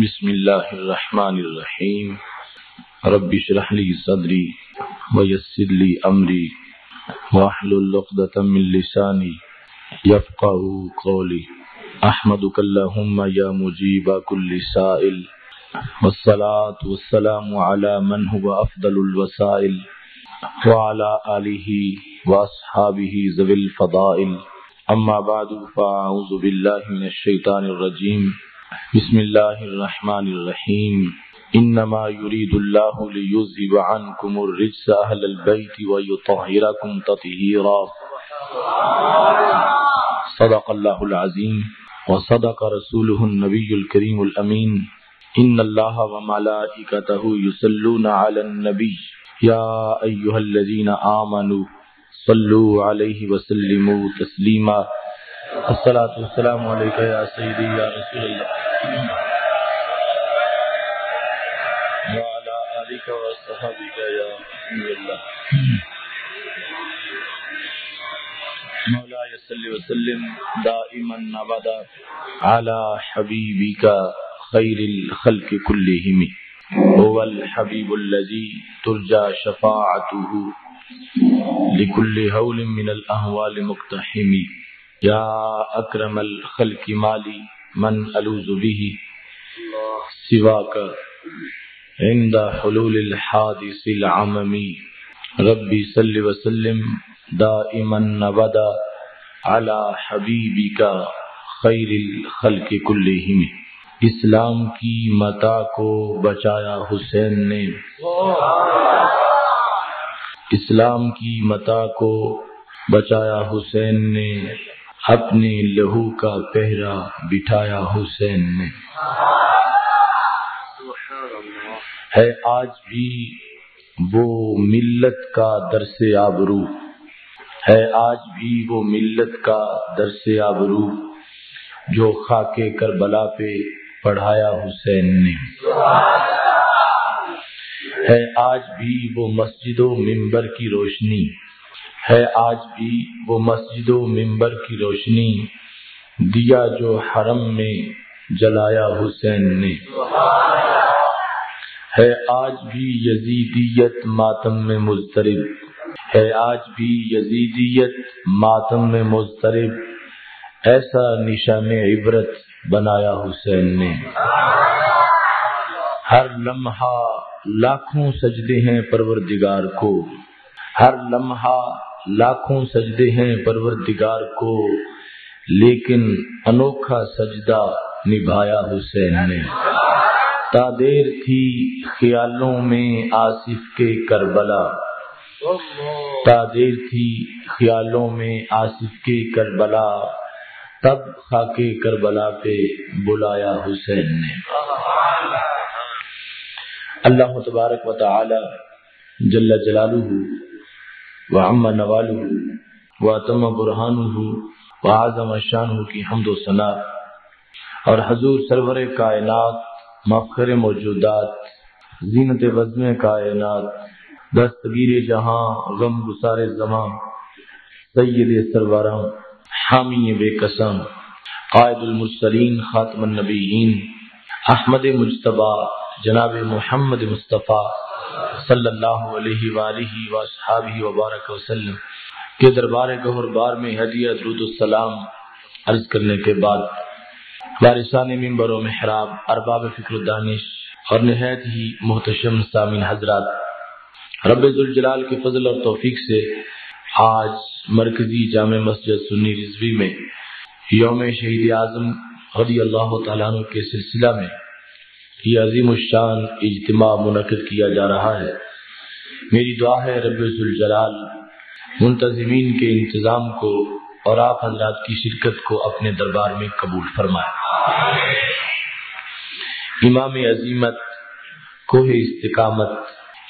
بسم الله الرحمن الرحيم رب اشرح لي صدري ويسر لي أمري واحلل عقدة من لساني يفقه قولي أحمدك اللهم يا مجيب كل سائل. والصلاة والسلام على من هو أفضل الوسائل. وعلى آله وأصحابه ذوي الفضائل. أما بعد فأعوذ بالله من الشيطان الرجيم بسم الله الرحمن الرحيم إنما يريد الله ليذهب عنكم الرجس أهل البيت ويطهركم تطهيرا صدق الله العظيم وصدق رسوله النبي الكريم الأمين إن الله وملائكته يصلون على النبي يا أيها الذين آمنوا صلوا عليه وسلموا تسليما الصلاة والسلام عليك يا سيدي يا رسول الله وعلى آلك وصحبك يا نبي الله. مولاي صل وسلم دائما ابدا على حبيبك خير الخلق كلهم. هو الحبيب الذي ترجى شفاعته لكل هول من الأهوال مقتحم. يا أكرم الخلق مالي من ألوذ به سواك عند حلول الحادث العممي ربي صل وسلم دائما نبدا على حبيبك خير الخلق كلهم. اسلام کی متا کو بچایا حسین نے. اسلام کی متا کو بچایا حسین نے. اپنے لہو کا پہرا بٹھایا حسین نے۔ ہے آج بھی وہ ملت کا درس آبرو۔ ہے آج بھی وہ ملت کا درس آبرو جو خاک کربلا پہ پڑھایا حسین نے۔ ہے آج بھی وہ مسجد و ممبر کی روشنی۔ ہے آج بھی وہ مسجد و ممبر کی روشنی دیا جو حرم میں جلایا حسین نے۔ ہے آج بھی یزیدیت ماتم میں مضطرب۔ ہے آج بھی یزیدیت ماتم میں مضطرب۔ ایسا نشان عبرت بنایا حسین نے۔ ہر لمحہ لاکھوں سجدے ہیں پروردگار کو۔ ہر لمحہ لاکھوں سجدے ہیں پروردگار کو، لیکن انوکھا سجدہ نبھایا حسین نے۔ تادیر تھی خیالوں میں آصف کے کربلا۔ تادیر تھی خیالوں میں آصف کے کربلا۔ تب خاک کربلا پہ بلایا حسین نے۔ اللہ تبارک و تعالی جل جلالہ و عم نوالہ و تم برہانہ و شانہ کی حمد و ثنا. اور حضور سرور کائنات، مفخر موجودات، زینت وزم کائنات، دستگیر جہاں، غم گسار زمان، سید سروران، حامی بے قسم، قائد المرسلین، خاتم النبیین، احمد مجتبہ جناب محمد مصطفیٰ صلی اللہ علیہ وآلہ وآصحابہ وبارک وسلم کے دربار گہر بار میں ہدیہ، درود السلام عرض کرنے کے بعد وارثان ممبر و محراب، ارباب فکر الدانش اور نہایت ہی محتشم سامین حضرات، رب ذوالجلال کے فضل اور توفیق سے آج مرکزی جامع مسجد سنی رضوی میں یوم شہید اعظم رضی اللہ تعالیٰ عنہ کے سلسلہ میں یہ عظیم الشان اجتماع منعقد کیا جا رہا ہے۔ میری دعا ہے رب ذوالجلال منتظمین کے انتظام کو اور آپ حضرات کی شرکت کو اپنے دربار میں قبول فرمائے۔ امام عظیمت کوہ استقامت۔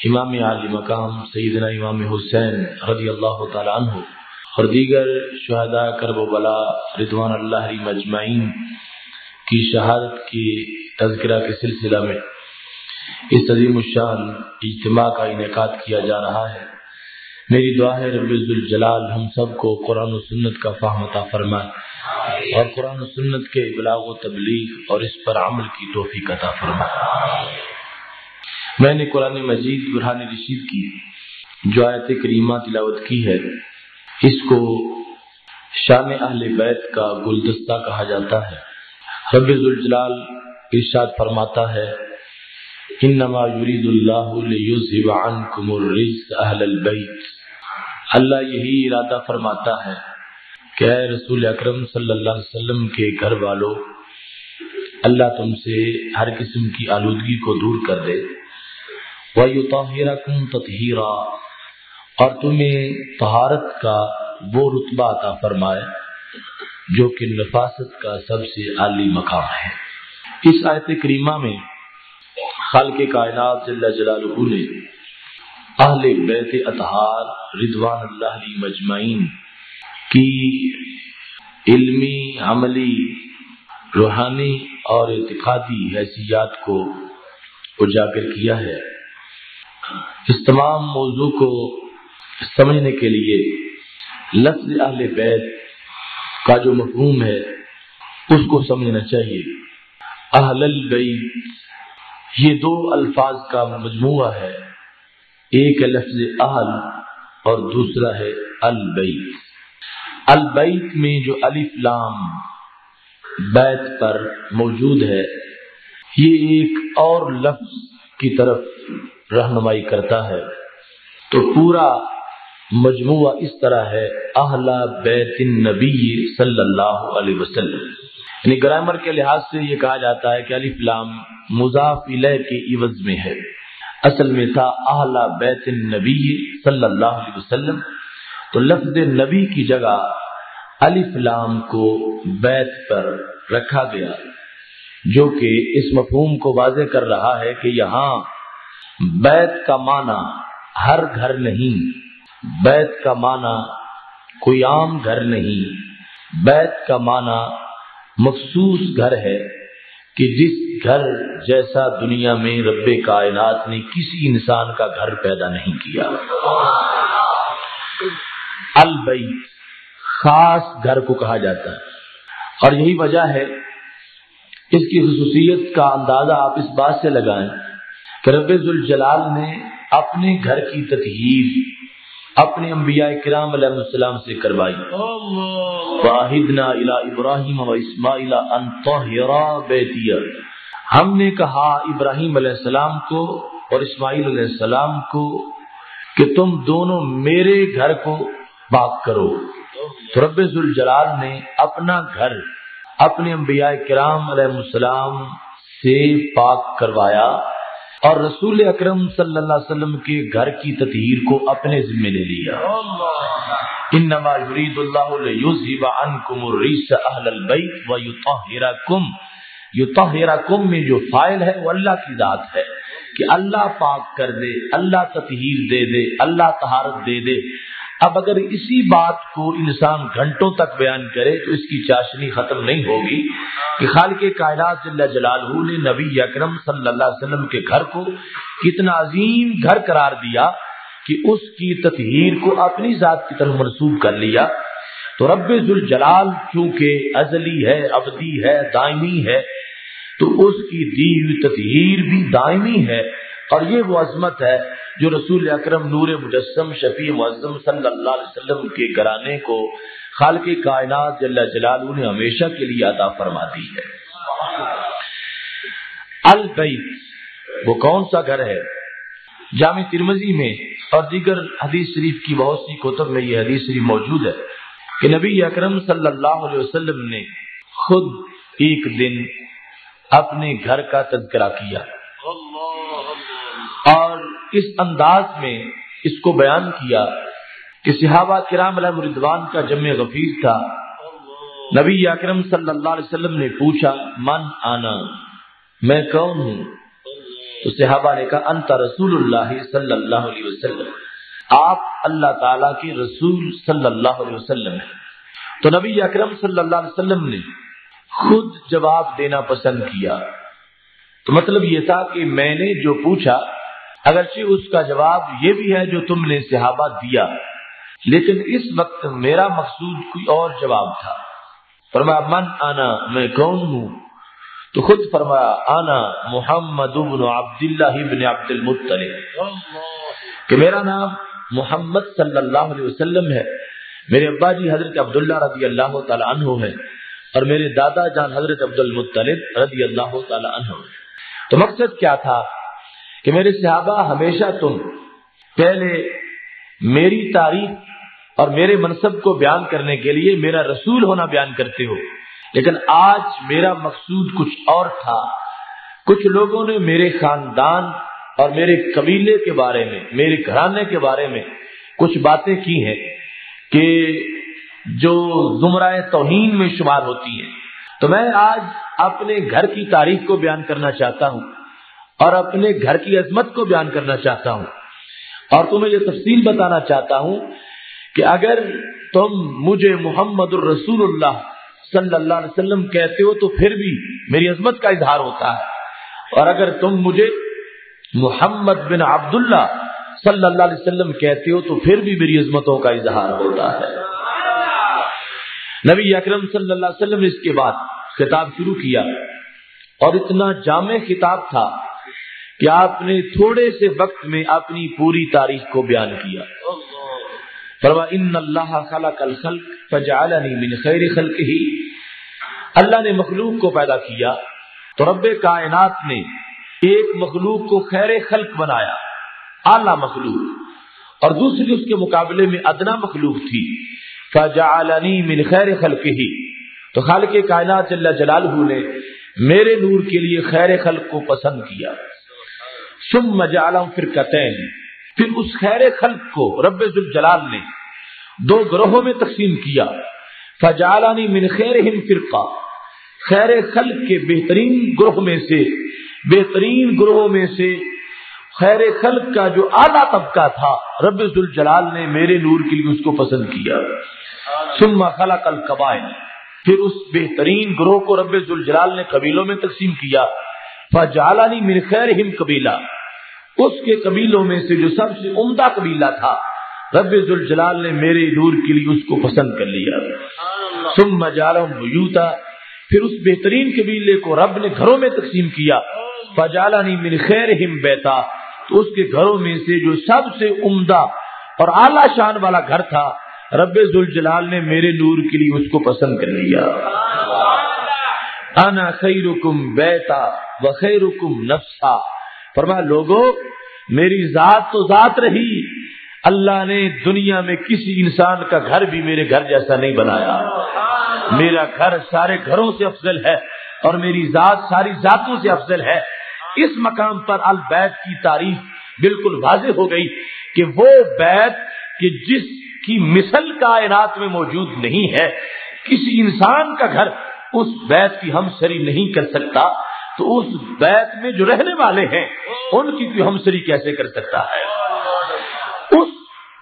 امام علی مقام سیدنا امام حسین رضی اللہ تعالیٰ عنہ اور دیگر شہداء کرب و بلا رضوان اللہ مجمعین کی شہادت کی تذکرہ کے سلسلہ میں اس عظیم الشان اجتماع کا انعقاد کیا جا رہا ہے۔ میری دعا ہے رب الجلال ہم سب کو قرآن و سنت کا فہم عطا فرمائے اور قرآن و سنت کے ابلاغ و تبلیغ اور اس پر عمل کی توفیق عطا فرمائے۔ میں نے قرآن مجید برہان رشید کی جو آیت کریمہ تلاوت کی ہے، اس کو شان اہل بیت کا گلدستہ کہا جاتا ہے۔ رب الجلال ارشاد فرماتا ہے، انما یرید اللہ لیذهب عنکم الرجس اہل البیت۔ اللہ یہی ارادہ فرماتا ہے کہ اے رسول اکرم صلی اللہ علیہ وسلم کے گھر والوں اللہ تم سے ہر قسم کی آلودگی کو دور کر دے۔ وَيُطَهِرَكُمْ تَطْهِيرًا۔ اور تمہیں طہارت کا وہ رتبہ عطا فرمائے جو کہ نفاست کا سب سے عالی مقام ہے۔ اس آیت کریمہ میں خالق کائنات جل جلالہ نے اہل بیت اطہار رضوان اللہ علی مجمعین کی علمی، عملی، روحانی اور اعتقادی حیثیات کو اجاگر کیا ہے۔ اس تمام موضوع کو سمجھنے کے لیے لفظ اہل بیت کا جو مفہوم ہے، اس کو سمجھنا چاہیے۔ اہل البیت۔ یہ دو الفاظ کا مجموعہ ہے۔ ایک ہے لفظ اہل اور دوسرا ہے البیت۔ البیت میں جو الف لام بیت پر موجود ہے، یہ ایک اور لفظ کی طرف رہنمائی کرتا ہے۔ تو پورا مجموعہ اس طرح ہے، اہل بیت النبی صلی اللہ علیہ وسلم۔ یعنی گرامر کے لحاظ سے یہ کہا جاتا ہے کہ الف لام مضاف الیہ کے عوض میں ہے۔ اصل میں تھا اہل بیت النبی صلی اللہ علیہ وسلم۔ تو لفظ نبی کی جگہ الف لام کو بیت پر رکھا گیا، جو کہ اس مفہوم کو واضح کر رہا ہے کہ یہاں بیت کا معنی ہر گھر نہیں، بیت کا معنی کوئی عام گھر نہیں، بیت کا معنی مخصوص گھر ہے کہ جس گھر جیسا دنیا میں رب کائنات نے کسی انسان کا گھر پیدا نہیں کیا۔ البیت، خاص گھر کو کہا جاتا ہے۔ اور یہی وجہ ہے، اس کی خصوصیت کا اندازہ آپ اس بات سے لگائیں کہ رب الجلال نے اپنے گھر کی تطہیر اپنے انبیاء کرام علیہ السلام سے کروائی۔ واحدنا الى ابراہیم و اسماعیل ان طہرا بیتیا ہم نے کہا ابراہیم علیہ السلام کو اور اسماعیل علیہ السلام کو کہ تم دونوں میرے گھر کو پاک کرو۔ تو رب الجلال نے اپنا گھر اپنے انبیاء کرام علیہ السلام سے پاک کروایا۔ اور رسول اکرم صلی اللہ علیہ وسلم کے گھر کی تطہیر کو اپنے ذمہ لے لیا۔ انما یرید اللہ لیذهب عنکم الرجس اهل البیت ویطہرکم۔ یطہرکم میں جو فائل ہے وہ اللہ کی ذات ہے کہ اللہ پاک کر دے، اللہ تطہیر دے دے، اللہ طہارت دے دے۔ اب اگر اسی بات کو انسان گھنٹوں تک بیان کرے تو اس کی چاشنی ختم نہیں ہوگی کہ خالق کائنات جل جلالہ نے نبی اکرم صلی اللہ علیہ وسلم کے گھر کو کتنا عظیم گھر قرار دیا کہ اس کی تطہیر کو اپنی ذات کی طرف منسوب کر لیا۔ تو رب ذوالجلال چونکہ ازلی ہے، ابدی ہے، دائمی ہے، تو اس کی دی ہوئی تطہیر بھی دائمی ہے۔ اور یہ وہ عظمت ہے جو رسول اکرم نور مجسم شفیع معظم صلی اللہ علیہ وسلم کے گرانے کو خالق کائنات جل جلالہ نے ہمیشہ کے لیے عطا فرما دی ہے۔ البیت، وہ کون سا گھر ہے؟ جامع ترمزی میں اور دیگر حدیث شریف کی بہت سی کتب میں یہ حدیث شریف موجود ہے کہ نبی اکرم صلی اللہ علیہ وسلم نے خود ایک دن اپنے گھر کا تذکرہ کیا۔ اور اس انداز میں اس کو بیان کیا کہ صحابہ کرام علیہ مردوان کا جمع غفیر تھا۔ نبی اکرم صلی اللہ علیہ وسلم نے پوچھا، من آنا؟ میں کون ہوں؟ تو صحابہ نے کہا، انت رسول اللہ صلی اللہ علیہ وسلم۔ آپ اللہ تعالی کے رسول صلی اللہ علیہ وسلم ہیں۔ تو نبی اکرم صلی اللہ علیہ وسلم نے خود جواب دینا پسند کیا۔ تو مطلب یہ تھا کہ میں نے جو پوچھا اگرچہ اس کا جواب یہ بھی ہے جو تم نے صحابہ دیا۔ لیکن اس وقت میرا مقصود کوئی اور جواب تھا۔ فرمایا، من آنا، میں کون ہوں؟ تو خود فرمایا، آنا محمد ابن عبداللہ ابن عبد المطلب کہ میرا نام محمد صلی اللہ علیہ وسلم ہے۔ میرے ابا جی حضرت عبداللہ رضی اللہ تعالی عنہ ہے اور میرے دادا جان حضرت عبد المطلب رضی اللہ تعالی عنہ تو مقصد کیا تھا؟ کہ میرے صحابہ ہمیشہ تم پہلے میری تاریخ اور میرے منصب کو بیان کرنے کے لیے میرا رسول ہونا بیان کرتے ہو۔ لیکن آج میرا مقصود کچھ اور تھا۔ کچھ لوگوں نے میرے خاندان اور میرے قبیلے کے بارے میں، میرے گھرانے کے بارے میں کچھ باتیں کی ہیں کہ جو زمرہ توہین میں شمار ہوتی ہیں۔ تو میں آج اپنے گھر کی تاریخ کو بیان کرنا چاہتا ہوں۔ اور اپنے گھر کی عظمت کو بیان کرنا چاہتا ہوں۔ اور تمہیں یہ تفصیل بتانا چاہتا ہوں کہ اگر تم مجھے محمد الرسول اللہ صلی اللہ علیہ وسلم کہتے ہو تو پھر بھی میری عظمت کا اظہار ہوتا ہے۔ اور اگر تم مجھے محمد بن عبداللہ صلی اللہ علیہ وسلم کہتے ہو تو پھر بھی میری عظمتوں کا اظہار ہوتا ہے۔ نبی اکرم صلی اللہ علیہ وسلم نے اس کے بعد خطاب شروع کیا اور اتنا جامع خطاب تھا کہ آپ نے تھوڑے سے وقت میں اپنی پوری تاریخ کو بیان کیا۔ فرما، ان اللہ خلق الخلق فجعلنی من خیر خلق ہی اللہ نے مخلوق کو پیدا کیا تو رب کائنات نے ایک مخلوق کو خیر خلق بنایا، اعلی مخلوق، اور دوسری اس کے مقابلے میں ادنا مخلوق تھی۔ فجعلنی من خیر خلق ہی تو خالق کائنات جل جلالہ نے میرے نور کے لیے خیر خلق کو پسند کیا۔ ثم جعلہم فرقتین پھر اس خیر خلق کو رب الجلال نے دو گروہوں میں تقسیم کیا. فجعلنی من خیرہم فرقہ. خیر خلق کے بہترین گروہ میں سے، بہترین گروہوں میں سے خیر خلق کا جو اعلیٰ طبقہ تھا، رب الجلال نے میرے نور کے لیے اس کو پسند کیا. ثم خلق القبائل. پھر اس بہترین گروہ کو رب الجلال نے قبیلوں میں تقسیم کیا. فجالانی من خیرہم قبیلہ۔ اس کے قبیلوں میں سے جو سب سے عمدہ قبیلہ تھا رب الجلال نے میرے نور کے لیے اس کو پسند کر لیا۔ ثم جالم بیوتا۔ پھر اس بہترین قبیلے کو رب نے گھروں میں تقسیم کیا۔ فجالانی من خیرہم بیتا۔ تو اس کے گھروں میں سے جو سب سے عمدہ اور اعلی شان والا گھر تھا رب ذوالجلال نے میرے نور کے لیے اس کو پسند کر لیا۔ انا خیرکم بیتا و خیرکم نفسا۔ فرما لوگو میری ذات تو ذات رہی۔ اللہ نے دنیا میں کسی انسان کا گھر بھی میرے گھر جیسا نہیں بنایا۔ میرا گھر سارے گھروں سے افضل ہے اور میری ذات ساری ذاتوں سے افضل ہے۔ اس مقام پر البیت کی تعریف بالکل واضح ہو گئی کہ وہ بیت کہ جس کی مثل کائنات میں موجود نہیں ہے کسی انسان کا گھر اس بیت کی ہم سری نہیں کر سکتا، تو اس بیت میں جو رہنے والے ہیں، ان کی کوئی ہم سری کیسے کر سکتا ہے؟ اس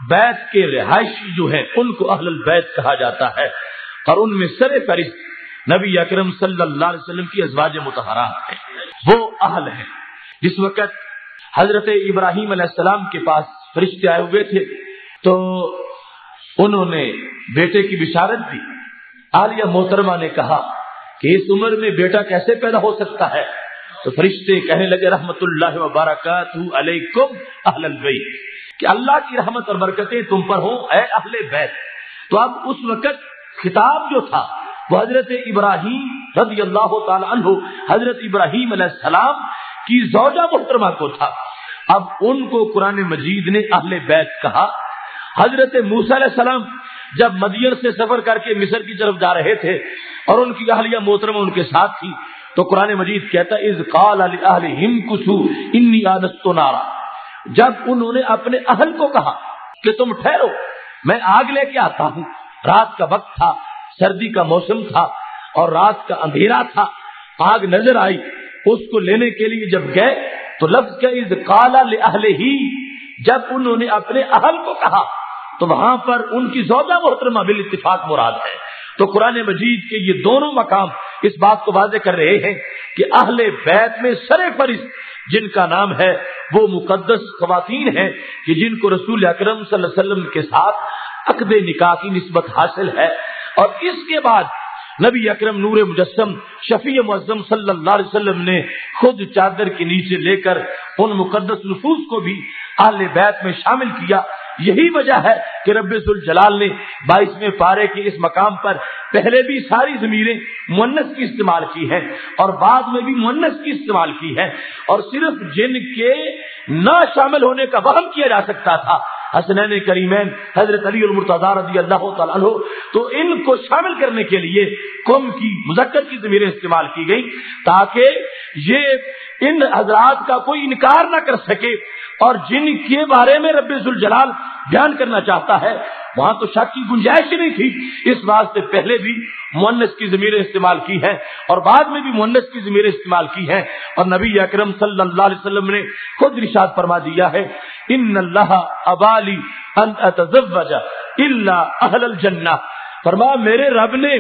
بیت کے رہائشی جو ہیں، ان کو اہل البیت کہا جاتا ہے۔ اور ان میں سر فہرست نبی اکرم صلی اللہ علیہ وسلم کی ازواج متحرات ہیں۔ وہ اہل ہیں۔ جس وقت حضرت ابراہیم علیہ السلام کے پاس فرشتے آئے ہوئے تھے، تو انہوں نے بیٹے کی بشارت دی۔ عالیہ محترمہ نے کہا کہ اس عمر میں بیٹا کیسے پیدا ہو سکتا ہے؟ تو فرشتے کہنے لگے، رحمت اللہ وبرکاتہ علیکم اہل البیت۔ کہ اللہ کی رحمت اور برکتیں تم پر ہوں، اے اہل بیت۔ تو اب اس وقت خطاب جو تھا، وہ حضرت ابراہیم رضی اللہ تعالی عنہ، حضرت ابراہیم علیہ السلام کی زوجہ محترمہ کو تھا۔ اب ان کو قرآن مجید نے اہل بیت کہا، حضرت موسیٰ علیہ السلام جب مدیر سے سفر کر کے مصر کی طرف جا رہے تھے اور ان کی اہلیہ محترمہ ان کے ساتھ تھی، تو قرآن مجید کہتا از قال انی عادت نارا جب انہوں نے اپنے اہل کو کہا کہ تم ٹھہرو، میں آگ لے کے آتا ہوں۔ رات کا وقت تھا، سردی کا موسم تھا اور رات کا اندھیرا تھا۔ آگ نظر آئی، اس کو لینے کے لیے جب گئے، تو لفظ از کالا ہی جب انہوں نے اپنے اہل کو کہا تو وہاں پر ان کی زوجہ محترمہ بال اتفاق مراد ہے۔ تو قرآن مجید کے یہ دونوں مقام اس بات کو واضح کر رہے ہیں کہ اہل بیت میں سر فرست جن کا نام ہے وہ مقدس خواتین ہیں کہ جن کو رسول اکرم صلی اللہ علیہ وسلم کے ساتھ عقد نکاح کی نسبت حاصل ہے۔ اور اس کے بعد نبی اکرم نور مجسم شفیع معظم صلی اللہ علیہ وسلم نے خود چادر کے نیچے لے کر ان مقدس نفوس کو بھی اہل بیت میں شامل کیا۔ یہی وجہ ہے کہ رب الجلال نے بائیسویں پارے کے اس مقام پر پہلے بھی ساری زمینیں منس کی استعمال کی ہیں اور بعد میں بھی منس کی استعمال کی ہے اور صرف جن کے نہ شامل ہونے کا وہم کیا جا سکتا تھا حسنین کریمین، حضرت علی المرتضی رضی اللہ تعالیٰ عنہ۔ تو ان کو شامل کرنے کے لیے قوم کی مذکر کی زمینیں استعمال کی گئی تاکہ یہ ان حضرات کا کوئی انکار نہ کر سکے اور جن کے بارے میں رب الجلال بیان کرنا چاہتا ہے، وہاں تو شک کی گنجائش ہی نہیں تھی۔ اس واسطے پہلے بھی مونس کی زمینیں استعمال کی ہیں اور بعد میں بھی مونس کی زمینیں استعمال کی ہیں۔ اور نبی اکرم صلی اللہ علیہ وسلم نے خود رشاد فرما دیا ہے ان اللہ ابالی ان اتزوج الا اہل الجنہ۔ فرما، میرے رب نے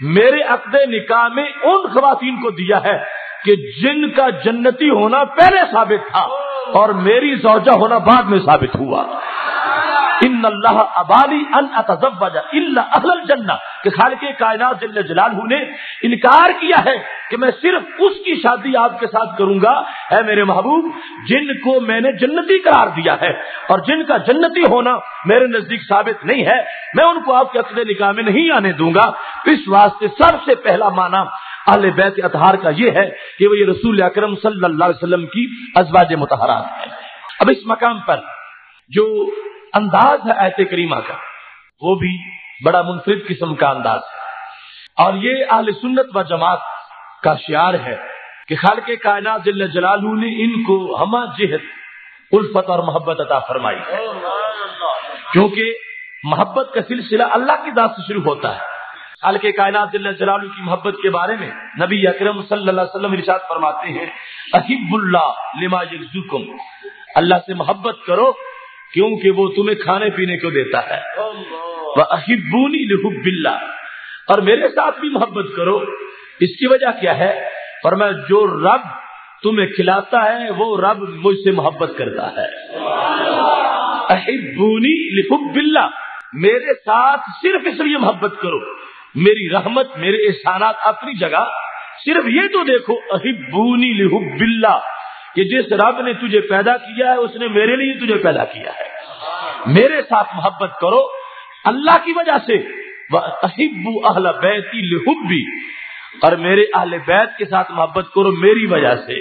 میرے عقد نکاح میں ان خواتین کو دیا ہے کہ جن کا جنتی ہونا پہلے ثابت تھا اور میری زوجہ ہونا بعد میں ثابت ہوا۔ ان اللہ ابالی ان اتزوج الا اہل الجنہ، کہ خالق کائنات جل جلالہ نے انکار کیا ہے کہ میں صرف اس کی شادی آپ کے ساتھ کروں گا، اے میرے محبوب، جن کو میں نے جنتی قرار دیا ہے، اور جن کا جنتی ہونا میرے نزدیک ثابت نہیں ہے، میں ان کو آپ کے عقد نکاح میں نہیں آنے دوں گا۔ اس واسطے سب سے پہلا معنی اہل بیت اطہار کا یہ ہے کہ وہ یہ رسول اکرم صلی اللہ علیہ وسلم کی ازواج متحرات ہیں۔ اب اس مقام پر جو انداز ہے ایت کریمہ کا۔ وہ بھی بڑا منفرد قسم کا انداز ہے۔ اور یہ اہل سنت و جماعت کا شعار ہے کہ خالق کائنات جل جلالہ نے ان کو ہما جہت، الفت اور محبت عطا فرمائی۔ ہے کیونکہ محبت کا سلسلہ اللہ کی ذات سے شروع ہوتا ہے۔ خالق کائنات جل جلالہ کی محبت کے بارے میں نبی اکرم صلی اللہ علیہ وسلم ارشاد فرماتے ہیں، احب اللہ لما یجزکم اللہ سے محبت کرو کیونکہ وہ تمہیں کھانے پینے کو دیتا ہے۔ وہ احبونی لحب اللہ اور میرے ساتھ بھی محبت کرو۔ اس کی وجہ کیا ہے؟ اور میں جو رب تمہیں کھلاتا ہے وہ رب مجھ سے محبت کرتا ہے۔ احبونی لحب اللہ میرے ساتھ صرف اس لیے محبت کرو۔ میری رحمت میرے احسانات اپنی جگہ۔ صرف یہ تو دیکھو۔ احبونی لحب اللہ کہ جس رب نے تجھے پیدا کیا ہے، اس نے میرے لیے تجھے پیدا کیا ہے۔ میرے ساتھ محبت کرو۔ اللہ کی وجہ سے۔ احبو اہل بیتی لحبی اور میرے اہل بیت کے ساتھ محبت کرو میری وجہ سے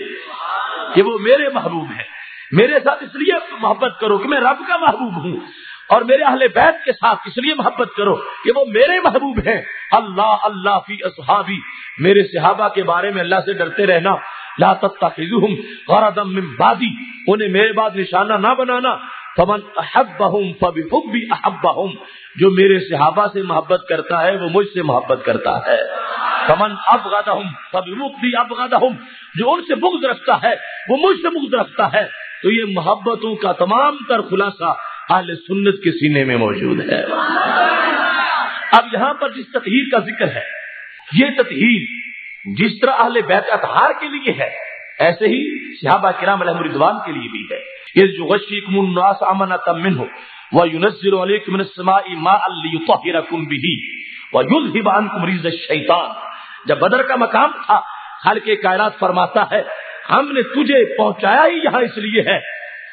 کہ وہ میرے محبوب ہیں۔ میرے ساتھ اس لیے محبت کرو کہ میں رب کا محبوب ہوں۔ اور میرے اہل بیت کے ساتھ اس لیے محبت کرو کہ وہ میرے محبوب ہیں۔ اللہ اللہ فی اصحابی۔ میرے صحابہ کے بارے میں اللہ سے ڈرتے رہنا۔ لا تتخذوهم غرضا من بعدی۔ انہیں میرے بعد نشانہ نہ بنانا۔ فمن احبهم فبحبی احبهم جو میرے صحابہ سے محبت کرتا ہے، وہ مجھ سے محبت کرتا ہے۔ فمن ابغضهم فبمقدی ابغضهم جو ان سے بغض رکھتا ہے، وہ مجھ سے بغض رکھتا ہے۔ تو یہ محبتوں کا تمام تر خلاصہ اہل سنت کے سینے میں موجود ہے۔ اب یہاں پر جس تطہیر کا ذکر ہے، یہ تطہیر جس طرح اہل بیت اطہار کے لیے ہے، ایسے ہی صحابہ کرام علیہ رضوان کے لیے بھی ہے۔ یہ جو غشیکم الناس امنۃ منه وينزل عليكم من السماء ماء ليطهركم به ويذهب عنكم رجز الشيطان جب بدر کا مقام تھا، خالق کائنات فرماتا ہے، ہم نے تجھے پہنچایا ہی یہاں اس لیے ہے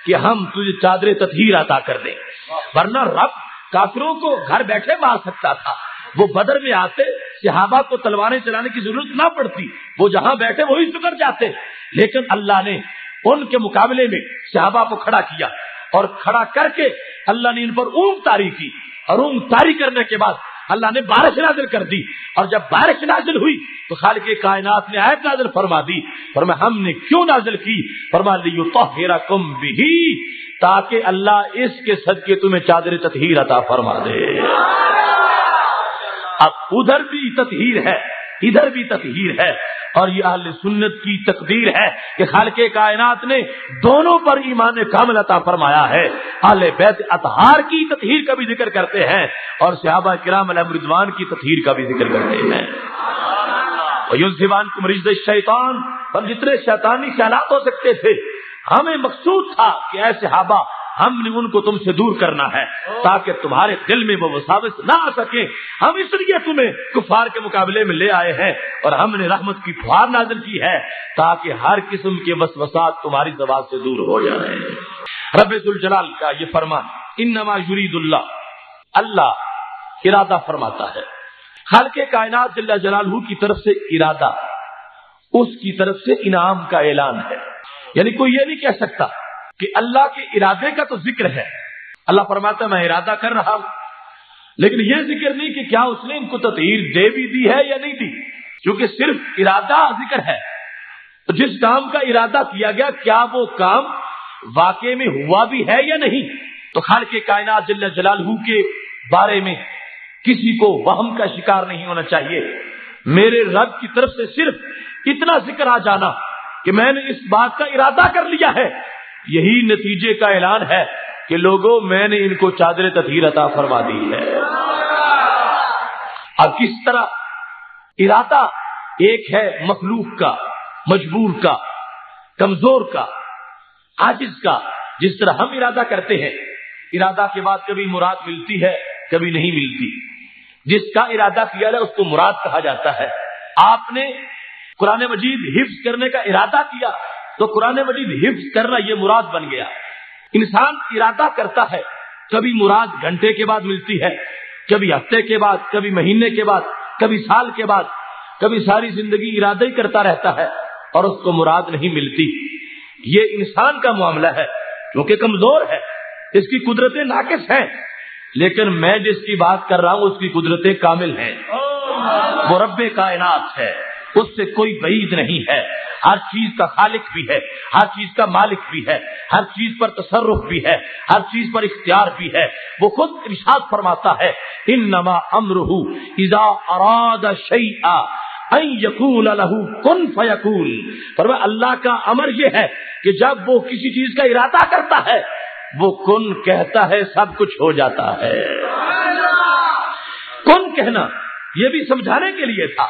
کہ ہم تجھے چادر تطہیر عطا کر دیں۔ ورنہ رب کافروں کو گھر بیٹھے مار سکتا تھا۔ وہ بدر میں آتے، صحابہ کو تلواریں چلانے کی ضرورت نہ پڑتی، وہ جہاں بیٹھے وہی فکر جاتے۔ لیکن اللہ نے ان کے مقابلے میں صحابہ کو کھڑا کیا اور کھڑا کر کے اللہ نے ان پر اونگ تاری کی۔ اور اونگ تاری کرنے کے بعد اللہ نے بارش نازل کر دی۔ اور جب بارش نازل ہوئی تو خالق کائنات نے آیت نازل فرما دی۔ فرما ہم نے کیوں نازل کی؟ فرما لیو تو کم بھی تاکہ اللہ اس کے صدقے تمہیں چادر تطہیر عطا فرما دے۔ اب ادھر بھی تطہیر ہے ادھر بھی تطہیر ہے۔ اور یہ اہل سنت کی تقدیر ہے کہ خالق کائنات نے دونوں پر ایمان کامل عطا فرمایا ہے۔ اہل بیت اطہار کی تطہیر کا بھی ذکر کرتے ہیں اور صحابہ کرام علیہ رضوان کی تطہیر کا بھی ذکر کرتے ہیں۔ زبان کو مریض شیطان ہم جتنے شیطانی خیالات ہو سکتے تھے ہمیں مقصود تھا کہ ایسے ہابا ہم نے ان کو تم سے دور کرنا ہے تاکہ تمہارے دل میں وہ وساوس نہ آ سکے ہم اس لیے تمہیں کفار کے مقابلے میں لے آئے ہیں اور ہم نے رحمت کی فہار نازل کی ہے تاکہ ہر قسم کے وسوسات تمہاری زبان سے دور ہو جائے رب الجلال کا یہ فرمان، انما یرید اللہ اللہ ارادہ فرماتا ہے۔ خالق کائنات جل جلالہ کی طرف سے ارادہ، اس کی طرف سے انعام کا اعلان ہے۔ یعنی کوئی یہ نہیں کہہ سکتا کہ اللہ کے ارادے کا تو ذکر ہے۔ اللہ فرماتا ہے، میں ارادہ کر رہا ہوں۔ لیکن یہ ذکر نہیں کہ کیا اس نے ان کو تطہیر دے بھی دی ہے یا نہیں دی، کیونکہ صرف ارادہ ذکر ہے۔ جس کام کا ارادہ کیا گیا، کیا وہ کام واقع میں ہوا بھی ہے یا نہیں؟ تو خال کے کائنات جل جلال کے بارے میں کسی کو وہم کا شکار نہیں ہونا چاہیے۔ میرے رب کی طرف سے صرف اتنا ذکر آ جانا کہ میں نے اس بات کا ارادہ کر لیا ہے۔ یہی نتیجے کا اعلان ہے کہ لوگوں، میں نے ان کو چادر تطہیر عطا فرما دی ہے۔ اب کس طرح ارادہ ایک ہے مخلوق کا، مجبور کا، کمزور کا، عاجز کا، جس طرح ہم ارادہ کرتے ہیں، ارادہ کے بعد کبھی مراد ملتی ہے، کبھی نہیں ملتی۔ جس کا ارادہ کیا جائے اس کو مراد کہا جاتا ہے۔ آپ نے قرآن مجید حفظ کرنے کا ارادہ کیا تو قرآن مجید حفظ کرنا یہ مراد بن گیا۔ انسان ارادہ کرتا ہے، کبھی مراد گھنٹے کے بعد ملتی ہے، کبھی ہفتے کے بعد، کبھی مہینے کے بعد، کبھی سال کے بعد، کبھی ساری زندگی ارادہ ہی کرتا رہتا ہے اور اس کو مراد نہیں ملتی۔ یہ انسان کا معاملہ ہے کیونکہ کمزور ہے، اس کی قدرتیں ناقص ہیں۔ لیکن میں جس کی بات کر رہا ہوں، اس کی قدرتیں کامل ہیں۔ وہ رب کائنات ہے، اس سے کوئی بعید نہیں ہے۔ ہر چیز کا خالق بھی ہے، ہر چیز کا مالک بھی ہے، ہر چیز پر تصرف بھی ہے، ہر چیز پر اختیار بھی ہے۔ وہ خود ارشاد فرماتا ہے ان نما امرح ازا اراد یقول کن فیقول پر اللہ کا امر یہ ہے کہ جب وہ کسی چیز کا ارادہ کرتا ہے، وہ کن کہتا ہے، سب کچھ ہو جاتا ہے۔ کن کہنا یہ بھی سمجھانے کے لیے تھا۔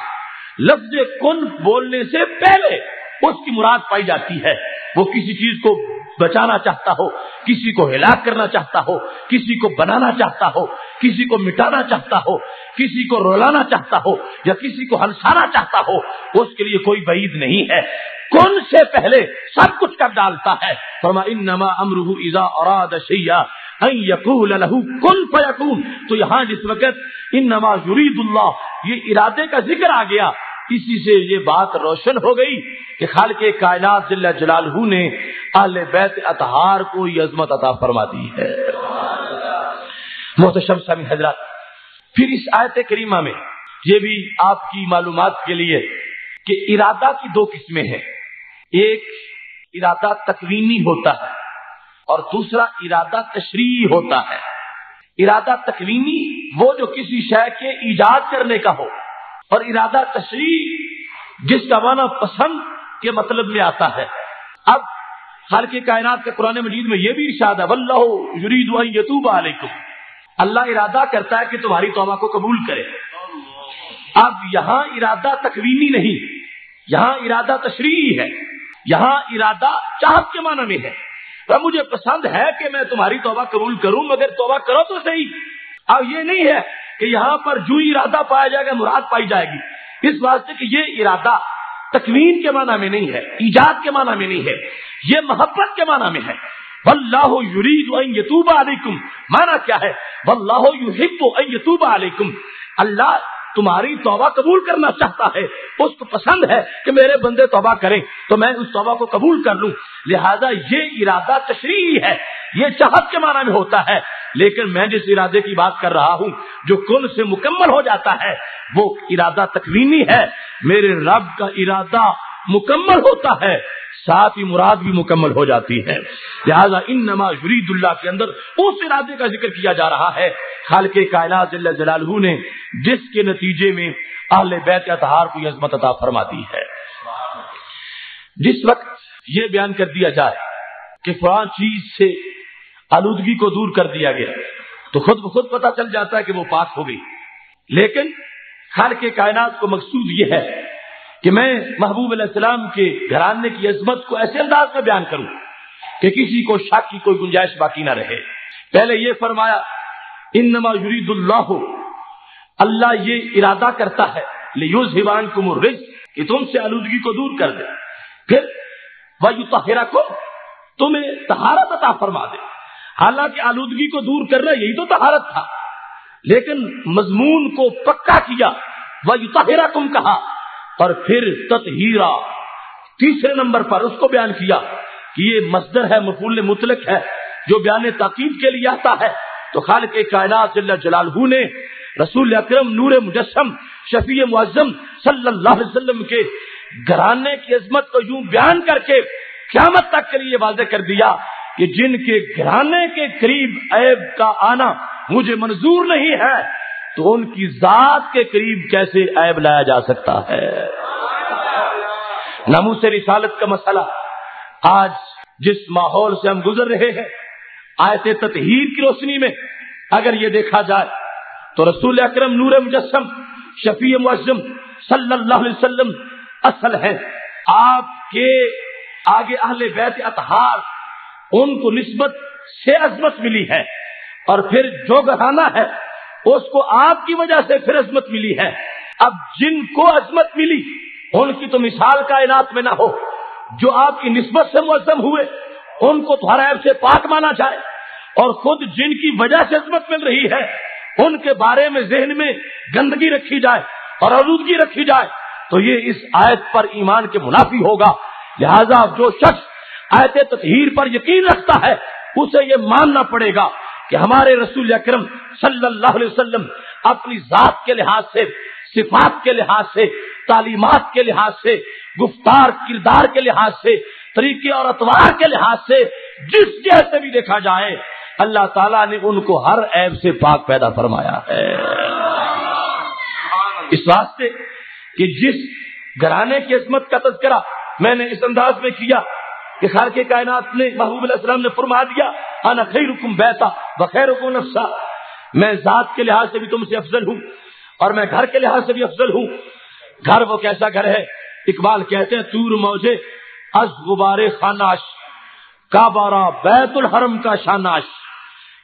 لفظ کن بولنے سے پہلے اس کی مراد پائی جاتی ہے۔ وہ کسی چیز کو بچانا چاہتا ہو، کسی کو ہلاک کرنا چاہتا ہو، کسی کو بنانا چاہتا ہو، کسی کو مٹانا چاہتا ہو، کسی کو رولانا چاہتا ہو یا کسی کو ہنسانا چاہتا ہو، اس کے لیے کوئی بعید نہیں ہے۔ کون سے پہلے سب کچھ کر ڈالتا ہے؟ فرما، انما امرہ اذا اراد شیئا ان یقول له کن فیکون۔ تو یہاں جس وقت انما یرید اللہ، یہ ارادے کا ذکر آ گیا اسی سے یہ بات روشن ہو گئی کہ خالق کائنات جل جلالہ نے اہل بیت اطہار کو یہ عظمت عطا فرما دی ہے۔ محتشم سمی حضرات، پھر اس آیت کریمہ میں یہ بھی آپ کی معلومات کے لیے کہ ارادہ کی دو قسمیں ہیں۔ ایک ارادہ تکوینی ہوتا ہے اور دوسرا ارادہ تشریح ہوتا ہے۔ ارادہ تکوینی وہ جو کسی شے کے ایجاد کرنے کا ہو۔ اور ارادہ تشریح جس کا معنی پسند کے مطلب میں آتا ہے۔ اب ہر کے کائنات کے قرآن مجید میں یہ بھی ارشاد ہے، واللہ یرید ان یتوب علیکم۔ اللہ ارادہ کرتا ہے کہ تمہاری توبہ کو قبول کرے۔ اب یہاں ارادہ تکوینی نہیں، یہاں ارادہ تشریح ہے۔ یہاں ارادہ چاہت کے معنی میں ہے۔ مجھے پسند ہے کہ میں تمہاری توبہ قبول کروں، مگر توبہ کرو تو صحیح۔ اب یہ نہیں ہے کہ یہاں پر جو ارادہ پایا جائے گا، مراد پائی جائے گی۔ اس واسطے کہ یہ ارادہ تکوین کے معنی میں نہیں ہے، ایجاد کے معنی میں نہیں ہے، یہ محبت کے معنی میں ہے۔ واللہ یرید ان یتوب علیکم۔ معنی کیا ہے؟ واللہ یحب ان یتوب علیکم۔ اللہ تمہاری توبہ قبول کرنا چاہتا ہے، اس کو پسند ہے کہ میرے بندے توبہ کریں، تو میں اس توبہ کو قبول کر لوں۔ لہذا یہ ارادہ تشریح ہے، یہ چاہت کے معنی میں ہوتا ہے۔ لیکن میں جس ارادے کی بات کر رہا ہوں، جو کل سے مکمل ہو جاتا ہے، وہ ارادہ تکوینی ہے۔ میرے رب کا ارادہ مکمل ہوتا ہے، ساتھ ہی مراد بھی مکمل ہو جاتی ہے۔ لہذا ان نما یرید اللہ کے اندر اس ارادے کا ذکر کیا جا رہا ہے۔ خالق کائنات جل جلالہ نے جس کے نتیجے میں اہل بیت اتحار کو عظمت عطا فرما دی ہے۔ جس وقت یہ بیان کر دیا جائے کہ فلان چیز سے آلودگی کو دور کر دیا گیا۔ تو خود بخود پتا چل جاتا ہے کہ وہ پاک ہو گئی۔ لیکن خالق کائنات کو مقصود یہ ہے کہ میں محبوب علیہ السلام کے گھرانے کی عظمت کو ایسے انداز میں بیان کروں کہ کسی کو شک کی کوئی گنجائش باقی نہ رہے۔ پہلے یہ فرمایا، انما یرید اللہ اللہ یہ ارادہ کرتا ہے لیوز ہیوان کم کہ تم سے آلودگی کو دور کر دے۔ پھر وہ کو تمہیں تہارت عطا فرما دے۔ حالانکہ آلودگی کو دور کرنا یہی تو تہارت تھا۔ لیکن مضمون کو پکا کیا وہ تہرا کم کہا۔ اور پھر تطہیرا، تیسرے نمبر پر اس کو بیان کیا کہ یہ مصدر ہے مفول مطلق ہے، جو بیان تاکید کے لیے آتا ہے۔ تو خالق کائنات جل جلالہ نے رسول اکرم نور مجسم، شفیع معظم صلی اللہ علیہ وسلم کے گھرانے کی عظمت کو یوں بیان کر کے قیامت تک کے لیے واضح کر دیا۔ کہ جن کے گھرانے کے قریب عیب کا آنا مجھے منظور نہیں ہے، تو ان کی ذات کے قریب کیسے عیب لایا جا سکتا ہے؟ نمو سے رسالت کا مسئلہ۔ آج جس ماحول سے ہم گزر رہے ہیں، آیت تطہیر کی روشنی میں اگر یہ دیکھا جائے، تو رسول اکرم نور مجسم، شفیع معظم صلی اللہ علیہ وسلم اصل ہے آپ کے آگے اہل بیت اتحار ان کو نسبت سے عظمت ملی ہے اور پھر جو گہانا ہے، اس کو آپ کی وجہ سے پھر عظمت ملی ہے۔ اب جن کو عظمت ملی، ان کی تو مثال کائنات میں نہ ہو۔ جو آپ کی نسبت سے معظم ہوئے، ان کو تھوڑا سے پاک مانا جائے۔ اور خود جن کی وجہ سے عظمت مل رہی ہے، ان کے بارے میں ذہن میں گندگی رکھی جائے اور آلودگی رکھی جائے، تو یہ اس آیت پر ایمان کے منافی ہوگا۔ لہذا جو شخص آیت تطہیر پر یقین رکھتا ہے، اسے یہ ماننا پڑے گا کہ ہمارے رسول اکرم صلی اللہ علیہ وسلم اپنی ذات کے لحاظ سے، صفات کے لحاظ سے، تعلیمات کے لحاظ سے، گفتار کردار کے لحاظ سے، طریقے اور اتوار کے لحاظ سے جس جیسے بھی دیکھا جائے، اللہ تعالیٰ نے ان کو ہر عیب سے پاک پیدا فرمایا ہے۔ اس واسطے کہ جس گھرانے کی عصمت کا تذکرہ میں نے اس انداز میں کیا کہ خال کے کائنات نے محبوب علیہ السلام نے فرما دیا، انا خیر حکم بیتا بخیر حکم نفسا. میں ذات کے لحاظ سے بھی تم سے افضل ہوں اور میں گھر کے لحاظ سے بھی افضل ہوں۔ گھر وہ کیسا گھر ہے؟ اقبال کہتے ہیں تور موجے از غبار خاناش کابارا بیت الحرم کا شاناش۔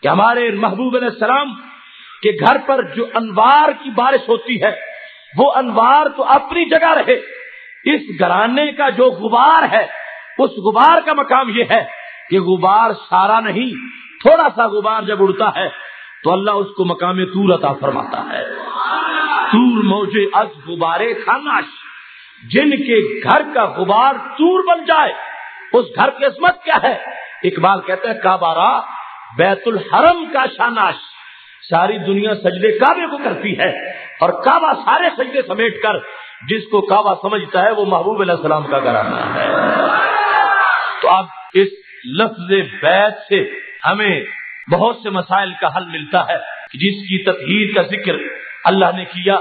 کہ ہمارے محبوب علیہ السلام کے گھر پر جو انوار کی بارش ہوتی ہے، وہ انوار تو اپنی جگہ رہے۔ اس گھرانے کا جو غبار ہے اس غبار کا مقام یہ ہے کہ غبار سارا نہیں، تھوڑا سا غبار جب اڑتا ہے تو اللہ اس کو مقام تور عطا فرماتا ہے۔ تور موجے از غبارے خاناش۔ جن کے گھر کا غبار تور بن جائے، اس گھر کی عصمت کیا ہے؟ اقبال کہتے ہیں کابارا بیت الحرم کا شاناش۔ ساری دنیا سجدے کعبے کو کرتی ہے اور کعبہ سارے سجدے سمیٹ کر، جس کو کعبہ سمجھتا ہے، وہ محبوب علیہ السلام کا گھرانا ہے۔ تو اب اس لفظ بیت سے ہمیں بہت سے مسائل کا حل ملتا ہے جس کی تطہیر کا ذکر اللہ نے کیا،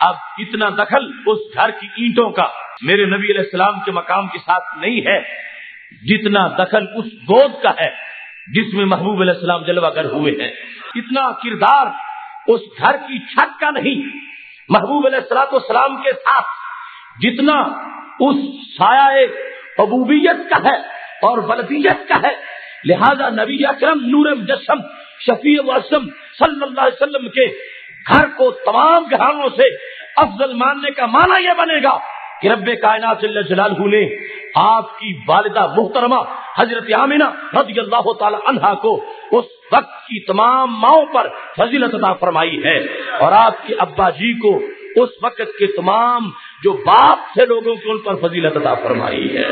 اب اتنا دخل اس گھر کی اینٹوں کا میرے نبی علیہ السلام کے مقام کے ساتھ نہیں ہے، جتنا دخل اس گود کا ہے جس میں محبوب علیہ السلام جلوہ گر ہوئے ہیں۔ اتنا کردار اس گھر کی چھت کا نہیں، محبوب علیہ السلاط والسلام کے ساتھ، جتنا اس سایہ عبوبیت کا ہے۔ اور بلدیت کا ہے۔ لہذا نبی اکرم نور مجسم، شفیع وسلم صلی اللہ علیہ وسلم کے گھر کو تمام گھرانوں سے افضل ماننے کا معنی یہ بنے گا کہ رب کائنات جل جلالہ نے آپ کی والدہ محترمہ حضرت عامنہ رضی اللہ تعالی عنہا کو اس وقت کی تمام ماؤں پر فضیلت عطا فرمائی ہے۔ اور آپ کے ابا جی کو اس وقت کے تمام جو باپ سے لوگوں کو ان پر فضیلت عطا فرمائی ہے۔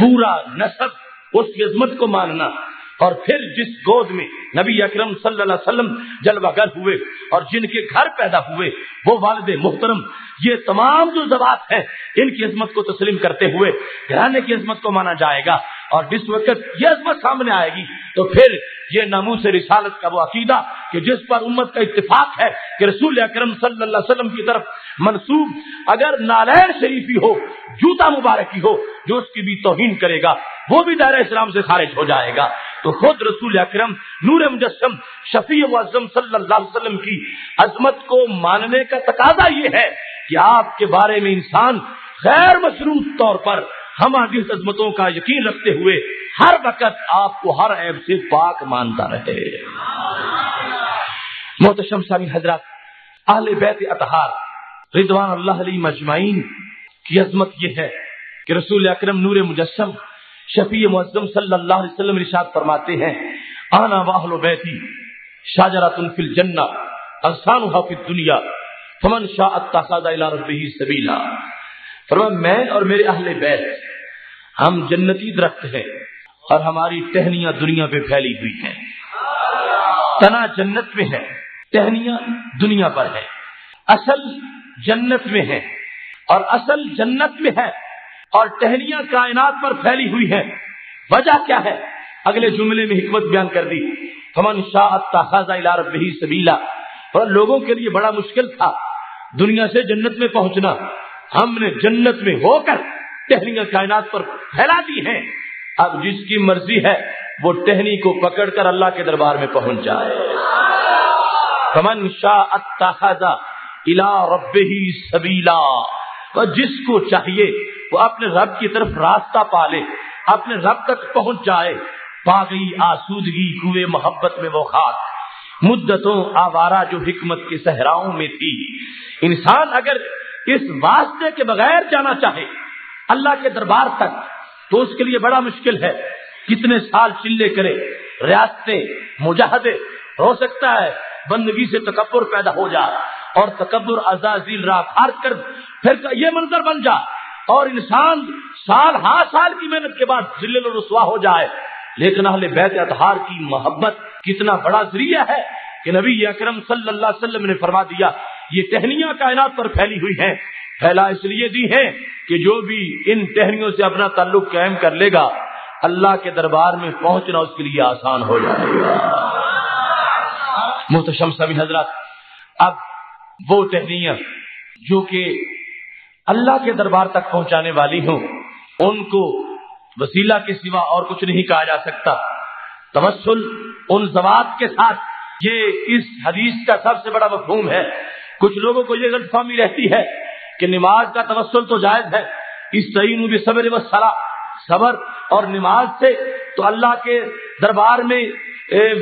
پورا نصب اس عظمت کو ماننا اور پھر جس گود میں نبی اکرم صلی اللہ علیہ وسلم جلوہ گر ہوئے اور جن کے گھر پیدا ہوئے، وہ والد محترم، یہ تمام جو زبات ہیں، ان کی عظمت کو تسلیم کرتے ہوئے گھرانے کی عظمت کو مانا جائے گا اور جس وقت یہ عظمت سامنے آئے گی، تو پھر یہ نامو سے رسالت کا وہ عقیدہ کہ جس پر امت کا اتفاق ہے کہ رسول اکرم صلی اللہ علیہ وسلم کی طرف منسوب اگر نالین شریفی ہو، جوتا مبارکی ہو، جو اس کی بھی توہین کرے گا، وہ بھی دائرہ اسلام سے خارج ہو جائے گا۔ تو خود رسول اکرم، نور مجسم، شفیع صلی اللہ علیہ وسلم کی عظمت کو ماننے کا تقاضا یہ ہے کہ آپ کے بارے میں انسان غیر مشروط طور پر ہماری عظمتوں کا یقین رکھتے ہوئے ہر وقت آپ کو ہر عیب سے پاک مانتا رہے۔ محتشم سامی حضرات، اہل بیت اتحار رضوان اللہ علی مجمعین کی عظمت یہ ہے کہ رسول اکرم نور مجسم شفیع معظم صلی اللہ علیہ وسلم رشاد فرماتے ہیں، آنا واہل بیتی شاجرات فی الجنہ اغسانها فی الدنیا، فمن شاء اتخذ الى ربه سبیلا۔ فرمایا، میں اور میرے اہل بیت، ہم جنتی درخت ہیں اور ہماری ٹہنیاں دنیا پہ پھیلی ہوئی ہیں۔ تنا جنت میں ہے، ٹہنیاں دنیا پر ہے اصل جنت میں ہے اور اصل جنت میں ہے اور ٹہنیاں کائنات پر پھیلی ہوئی ہیں۔ وجہ کیا ہے؟ اگلے جملے میں حکمت بیان کر دی۔ فمن شاہ ربی سبیلا اور لوگوں کے لیے بڑا مشکل تھا دنیا سے جنت میں پہنچنا۔ ہم نے جنت میں ہو کر ٹہنیاں کائنات پر پھیلا دی ہیں۔ اب جس کی مرضی ہے وہ ٹہنی کو پکڑ کر اللہ کے دربار میں پہنچ جائے۔ فمن شاہ الا رب ہی سبیلا جس کو چاہیے، وہ اپنے رب کی طرف راستہ پالے، اپنے رب تک پہنچ جائے۔ پا گئی آسودگی ہوئے محبت میں وہ خاک۔ مدتوں آوارہ جو حکمت کے صحراؤں میں تھی۔ انسان اگر اس واسطے کے بغیر جانا چاہے، اللہ کے دربار تک، تو اس کے لیے بڑا مشکل ہے۔ کتنے سال چلے کرے، ریاستیں مجاہدے، ہو سکتا ہے بندگی سے تکبر پیدا ہو جائے۔ اور تکبر ازازیل را خارج کر پھر یہ منظر بن جا۔ اور انسان سال ہاں سال کی محنت کے بعد ذلت رسوا ہو جائے۔ لیکن اہل بیت اتحار کی محبت کتنا بڑا ذریعہ ہے کہ نبی اکرم صلی اللہ علیہ وسلم نے فرما دیا، یہ ٹہنیاں کائنات پر پھیلی ہوئی ہیں، پھیلا اس لیے دی ہیں کہ جو بھی ان ٹہنیوں سے اپنا تعلق قائم کر لے گا، اللہ کے دربار میں پہنچنا اس کے لیے آسان ہو جائے گا۔ محتشم سبھی حضرات، اب وہ ٹہنیاں جو کہ اللہ کے دربار تک پہنچانے والی ہوں، ان کو وسیلہ کے سوا اور کچھ نہیں کہا جا سکتا۔ تمسل ان زوات کے ساتھ، یہ اس حدیث کا سب سے بڑا مفہوم ہے۔ کچھ لوگوں کو یہ غلط فہمی رہتی ہے کہ نماز کا تمسل تو جائز ہے۔ اس تعین بھی صبر و صبر اور نماز سے تو اللہ کے دربار میں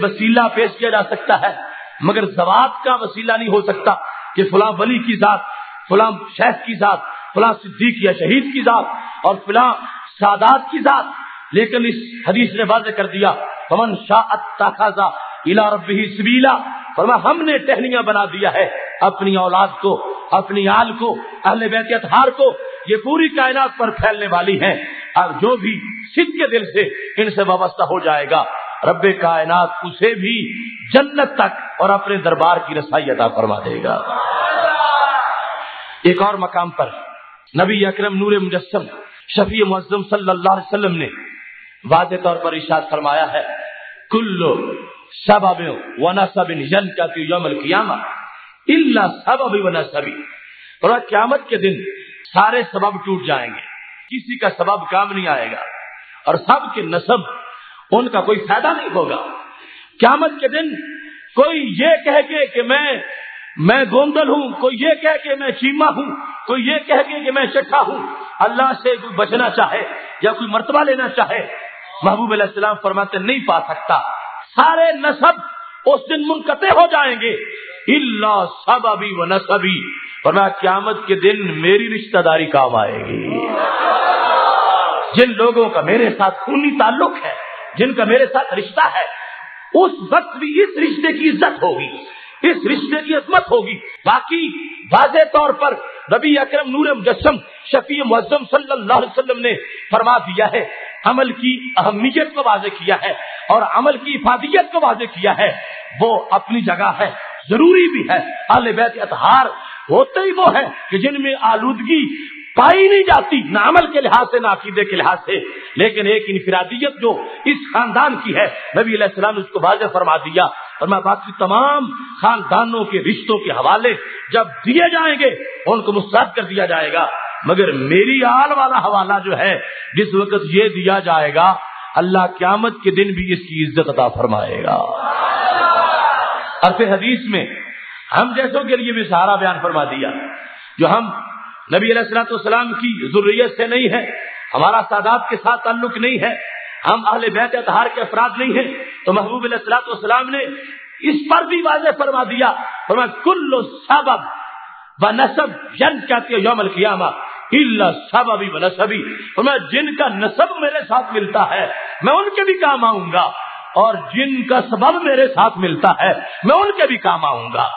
وسیلہ پیش کیا جا سکتا ہے۔ مگر زوات کا وسیلہ نہیں ہو سکتا۔ کہ فلاں ولی کی ذات، فلاں شیخ کی ذات، فلاں صدیق یا شہید کی ذات اور فلاں سادات کی ذات۔ لیکن اس حدیث نے واضح کر دیا پمن شاہ الا ربی سبیلا فرما، ہم نے ٹہنیاں بنا دیا ہے، اپنی اولاد کو، اپنی آل کو، اہل بیت اتحار کو۔ یہ پوری کائنات پر پھیلنے والی ہیں۔ اب جو بھی سکھ کے دل سے ان سے وابستہ ہو جائے گا، رب کائنات اسے بھی جنت تک اور اپنے دربار کی رسائی عطا فرما دے گا۔ ایک اور مقام پر نبی اکرم نور مجسم شفیع معظم صلی اللہ علیہ وسلم نے واضح طور پر ارشاد فرمایا ہے کلو سبب و نصب جن کا یوم القیامہ اللہ سبب و نصبی اور قیامت کے دن سارے سبب ٹوٹ جائیں گے، کسی کا سبب کام نہیں آئے گا اور سب کے نصب ان کا کوئی فائدہ نہیں ہوگا۔ قیامت کے دن کوئی یہ کہہ کے کہ میں میں گوندل ہوں، کوئی یہ کہہ کے میں چیما ہوں، کوئی یہ کہہ کے کہ میں چٹھا ہوں، اللہ سے کوئی بچنا چاہے یا کوئی مرتبہ لینا چاہے، محبوب علیہ السلام فرماتے نہیں پا سکتا۔ سارے نصب اس دن منقطع ہو جائیں گے۔ اللہ سب ابھی و نصبی اور قیامت کے دن میری رشتہ داری کام آئے گی۔ جن لوگوں کا میرے ساتھ خونی تعلق ہے، جن کا میرے ساتھ رشتہ ہے اس وقت بھی اس رشتے کی عزت ہوگی، اس رشتے کی عظمت ہوگی۔ باقی واضح طور پر ربی اکرم نور مجسم شفیع معظم صلی اللہ علیہ وسلم نے فرما دیا ہے، عمل کی اہمیت کو واضح کیا ہے اور عمل کی افادیت کو واضح کیا ہے۔ وہ اپنی جگہ ہے، ضروری بھی ہے۔ اہل بیت اتحار ہوتے ہی وہ ہے کہ جن میں آلودگی پائی نہیں جاتی، نہ عمل کے لحاظ سے، نہ عقیدے کے لحاظ سے۔ لیکن ایک انفرادیت جو اس خاندان کی ہے۔ نبی علیہ السلام نے اس کو واضح فرما دیا۔ اور میں باقی تمام خاندانوں کے رشتوں کے حوالے جب دیے جائیں گے، ان کو مستعد کر دیا جائے گا۔ مگر میری آل والا حوالہ جو ہے، جس وقت یہ دیا جائے گا، اللہ قیامت کے دن بھی اس کی عزت عطا فرمائے گا۔ اور پھر حدیث میں ہم جیسوں کے لیے بھی سہارا بیان فرما دیا۔ جو ہم نبی علیہ السلاۃ والسلام کی ضروریت سے نہیں ہے، ہمارا سادات کے ساتھ تعلق نہیں ہے، ہم اہل بیت اتہار کے افراد نہیں ہیں۔ تو محبوب علیہ السلاۃ والسلام نے اس پر بھی واضح فرما دیا، فرما، کل سبب و نصب جن کہتی ہے یوم القیامہ اللہ سب ابھی نصبی میں جن کا نصب میرے ساتھ ملتا ہے، میں ان کے بھی کام آؤں گا۔ اور جن کا سبب میرے ساتھ ملتا ہے، میں ان کے بھی کام آؤں گا۔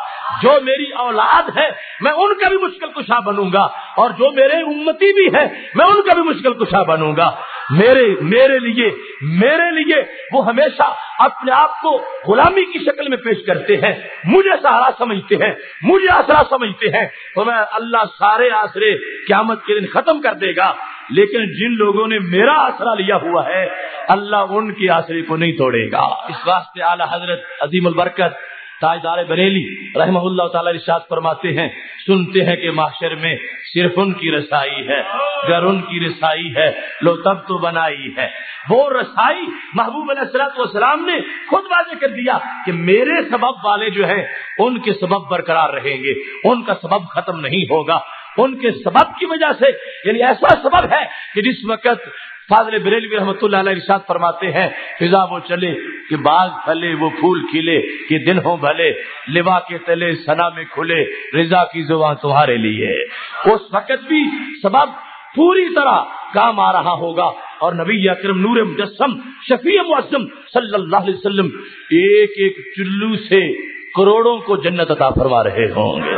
جو میری اولاد ہے، میں ان کا بھی مشکل کشا بنوں گا۔ اور جو میرے امتی بھی ہے میں ان کا بھی مشکل کشا بنوں گا۔ میرے میرے لیے میرے لیے وہ ہمیشہ اپنے آپ کو غلامی کی شکل میں پیش کرتے ہیں۔ مجھے سہارا سمجھتے ہیں، مجھے آسرا سمجھتے ہیں۔ تو میں اللہ سارے آسرے قیامت کے دن ختم کر دے گا۔ لیکن جن لوگوں نے میرا آسرا لیا ہوا ہے، اللہ ان کے آسرے کو نہیں توڑے گا۔ اس واسطے اعلی حضرت عظیم البرکت تاجدار بریلی رحمہ اللہ تعالی ارشاد فرماتے ہیں، سنتے ہیں کہ معاشر میں صرف ان کی رسائی ہے، گر ان کی رسائی ہے لو تب تو بنائی ہے۔ وہ رسائی محبوب علیہ السلط والسلام نے خود واضح کر دیا کہ میرے سبب والے جو ہیں، ان کے سبب برقرار رہیں گے، ان کا سبب ختم نہیں ہوگا۔ ان کے سبب کی وجہ سے یعنی ایسا سبب ہے کہ جس وقت فاضل بریلوی رحمۃ اللہ علیہ ارشاد فرماتے ہیں، فضا وہ چلے کہ باغ پھلے، وہ پھول کھلے، کہ دن ہو بھلے، لوا کے تلے سنا میں کھلے، رضا کی زبان تمہارے لیے اس وقت بھی سبب پوری طرح کام آ رہا ہوگا۔ اور نبی اکرم نور مجسم، شفیع معظم صلی اللہ علیہ وسلم ایک ایک چلو سے کروڑوں کو جنت عطا فرما رہے ہوں گے۔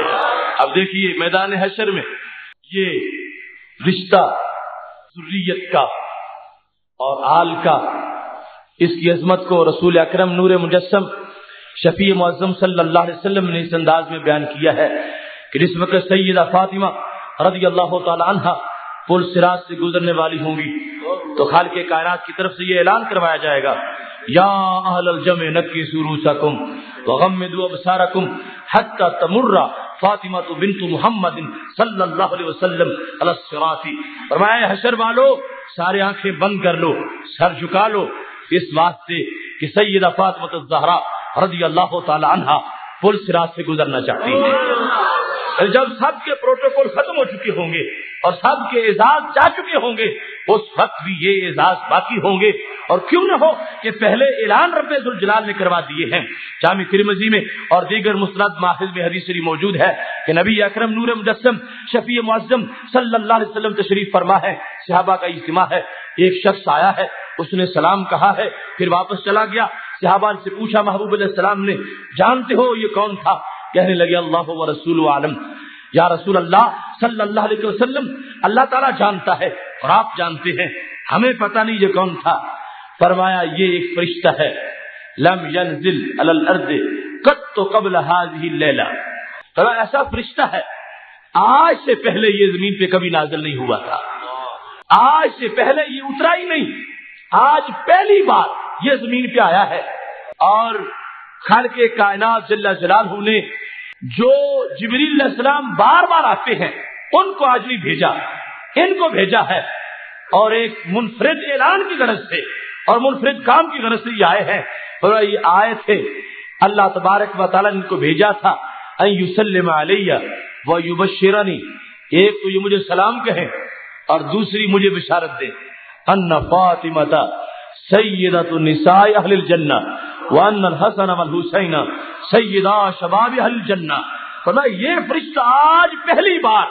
اب دیکھیے میدان حشر میں یہ رشتہ ضروریت کا اور آل کا اس کی عظمت کو رسول اکرم نور مجسم شفیع معظم صلی اللہ علیہ وسلم نے اس انداز میں بیان کیا ہے کہ جس وقت سیدہ فاطمہ رضی اللہ تعالی عنہ پل سراج سے گزرنے والی ہوں گی، تو خال کے کائرات کی طرف سے یہ اعلان کروایا جائے گا، یا اہل الجمع نکی سروسکم وغمدوا ابصارکم حتی تمر فاطمہ تو بنت محمد صلی اللہ علیہ وسلم علی الصراط۔ فرمایا حشر والو سارے آنکھیں بند کر لو، سر جھکا لو۔ اس واسطے کہ سیدہ فاطمہ الزہرا رضی اللہ تعالی عنہ پل سراج سے گزرنا چاہتی ہے جب سب کے پروٹوکول ختم ہو چکے ہوں گے اور سب کے اعزاز جا چکے ہوں گے اس وقت بھی یہ اعزاز باقی ہوں گے۔ اور کیوں نہ ہو کہ پہلے اعلان رب الجلال نے کروا دیے ہیں۔ جامع ترمزی میں اور دیگر مسرت ماخذ میں حدیث موجود ہے کہ نبی اکرم نور مجسم، شفیع معظم صلی اللہ علیہ وسلم تشریف فرما ہے۔ صحابہ کا اجتماع ہے۔ ایک شخص آیا ہے، اس نے سلام کہا ہے، پھر واپس چلا گیا۔ صحابہ سے پوچھا، محبوب علیہ السلام نے، جانتے ہو یہ کون تھا؟ کہنے لگے، اللہ و رسول عالم۔ یا رسول اللہ صلی اللہ علیہ وسلم، اللہ تعالیٰ جانتا ہے اور آپ جانتے ہیں۔ ہمیں پتہ نہیں یہ کون تھا۔ فرمایا، یہ ایک فرشتہ ہے۔ لم ينزل على الارض قط قبل هذه الليله فرمایا، ایسا فرشتہ ہے۔ آج سے پہلے یہ زمین پہ کبھی نازل نہیں ہوا تھا۔ آج سے پہلے یہ اترا ہی نہیں۔ آج پہلی بار یہ زمین پہ آیا ہے۔ اور خالق کائنات جل جلالہ نے جو جبریل علیہ السلام بار بار آتے ہیں، ان کو آج نہیں بھیجا، ان کو بھیجا ہے۔ اور ایک منفرد اعلان کی غرض سے، اور منفرد کام کی غرض سے یہ آئے ہیں۔ اور یہ آئے تھے، اللہ تبارک و تعالیٰ نے ان کو بھیجا تھا۔ یوسلم علیہ وہ یوبشرانی ایک تو یہ مجھے سلام کہیں اور دوسری مجھے بشارت دے ان فاطمہ سیدت النساء اہل الجنہ وان الحسن والحسین سیدہ شباب الجنہ فرمایا، یہ فرشتہ آج پہلی بار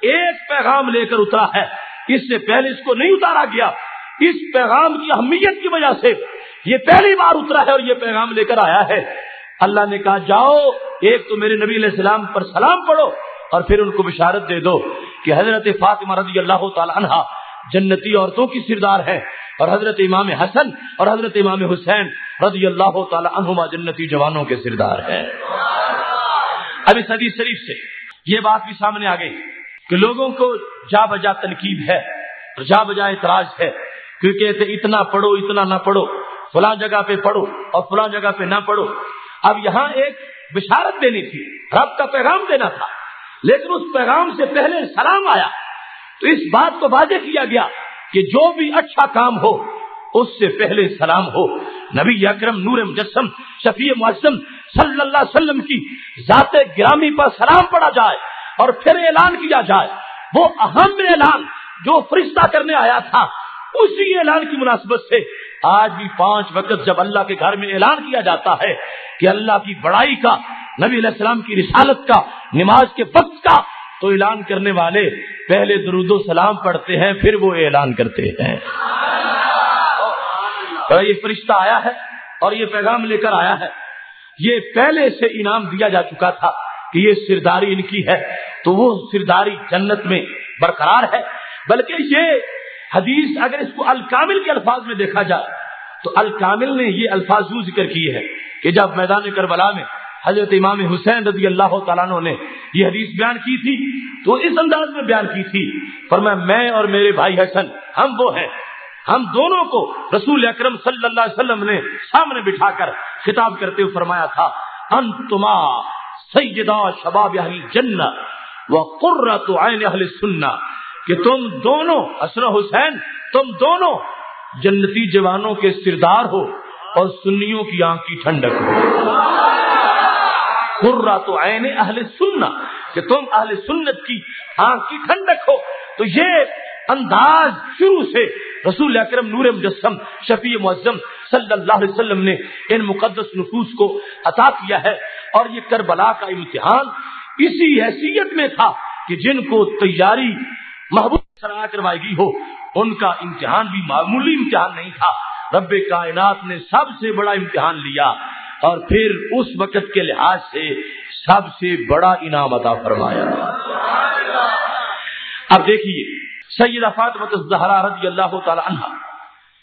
ایک پیغام لے کر اترا ہے۔ اس سے پہلے اس کو نہیں اتارا گیا۔ اس پیغام کی اہمیت کی وجہ سے یہ پہلی بار اترا ہے اور یہ پیغام لے کر آیا ہے۔ اللہ نے کہا، جاؤ، ایک تو میرے نبی علیہ السلام پر سلام پڑھو اور پھر ان کو بشارت دے دو کہ حضرت فاطمہ رضی اللہ تعالی عنہ جنتی عورتوں کی سردار ہے اور حضرت امام حسن اور حضرت امام حسین رضی اللہ تعالی عنہما جنتی جوانوں کے سردار ہیں۔ ابھی صدی شریف سے یہ بات بھی سامنے آ گئی کہ لوگوں کو جا بجا تنقید ہے، جا بجا اعتراض ہے کیونکہ اتنا پڑھو، اتنا نہ پڑھو، فلاں جگہ پہ پڑھو اور فلاں جگہ پہ نہ پڑھو۔ اب یہاں ایک بشارت دینی تھی، رب کا پیغام دینا تھا۔ لیکن اس پیغام سے پہلے سلام آیا۔ تو اس بات کو واضح کیا گیا کہ جو بھی اچھا کام ہو اس سے پہلے سلام ہو۔ نبی اکرم نور مجسم، شفیع معظم صلی اللہ علیہ وسلم کی ذات گرامی پر سلام پڑا جائے اور پھر اعلان کیا جائے۔ وہ اہم اعلان جو فرشتہ کرنے آیا تھا، اسی اعلان کی مناسبت سے آج بھی پانچ وقت جب اللہ کے گھر میں اعلان کیا جاتا ہے کہ اللہ کی بڑائی کا، نبی علیہ السلام کی رسالت کا، نماز کے وقت کا، تو اعلان کرنے والے پہلے درود و سلام پڑھتے ہیں، پھر وہ اعلان کرتے ہیں۔ یہ فرشتہ آیا ہے اور یہ پیغام لے کر آیا ہے۔ یہ پہلے سے انعام دیا جا چکا تھا کہ یہ سرداری ان کی ہے۔ تو وہ سرداری جنت میں برقرار ہے۔ بلکہ یہ حدیث اگر اس کو الکامل کے الفاظ میں دیکھا جائے تو الکامل نے یہ الفاظ ذکر کیے ہیں کہ جب میدان کربلا میں حضرت امام حسین رضی اللہ تعالیٰ نے یہ حدیث بیان کی تھی تو اس انداز میں بیان کی تھی۔ پر میں اور میرے بھائی حسن ہم وہ ہیں۔ ہم دونوں کو رسول اکرم صلی اللہ علیہ وسلم نے سامنے بٹھا کر خطاب کرتے ہوئے فرمایا تھا، انتما سیدہ شباب اہل جنت و قرۃ عین اہل سننا کہ تم دونوں، حسن حسین، تم دونوں جنتی جوانوں کے سردار ہو اور سنیوں کی آنکھ کی ٹھنڈک ہو۔ خرا تو عین اہل سننا کہ تم اہل سنت کی آنکھ کی ٹھنڈک ہو۔ تو یہ انداز شروع سے رسول اکرم نور مجسم، شفیع معظم صلی اللہ علیہ وسلم نے ان مقدس نفوس کو عطا کیا ہے اور یہ کربلا کا امتحان اسی حیثیت میں تھا کہ جن کو تیاری محبوب سرا کروائی گئی ہو، ان کا امتحان بھی معمولی امتحان نہیں تھا۔ رب کائنات نے سب سے بڑا امتحان لیا اور پھر اس وقت کے لحاظ سے سب سے بڑا انعام عطا فرمایا۔ اب دیکھیے سید فاطمت الزہرا رضی اللہ تعالی عنہ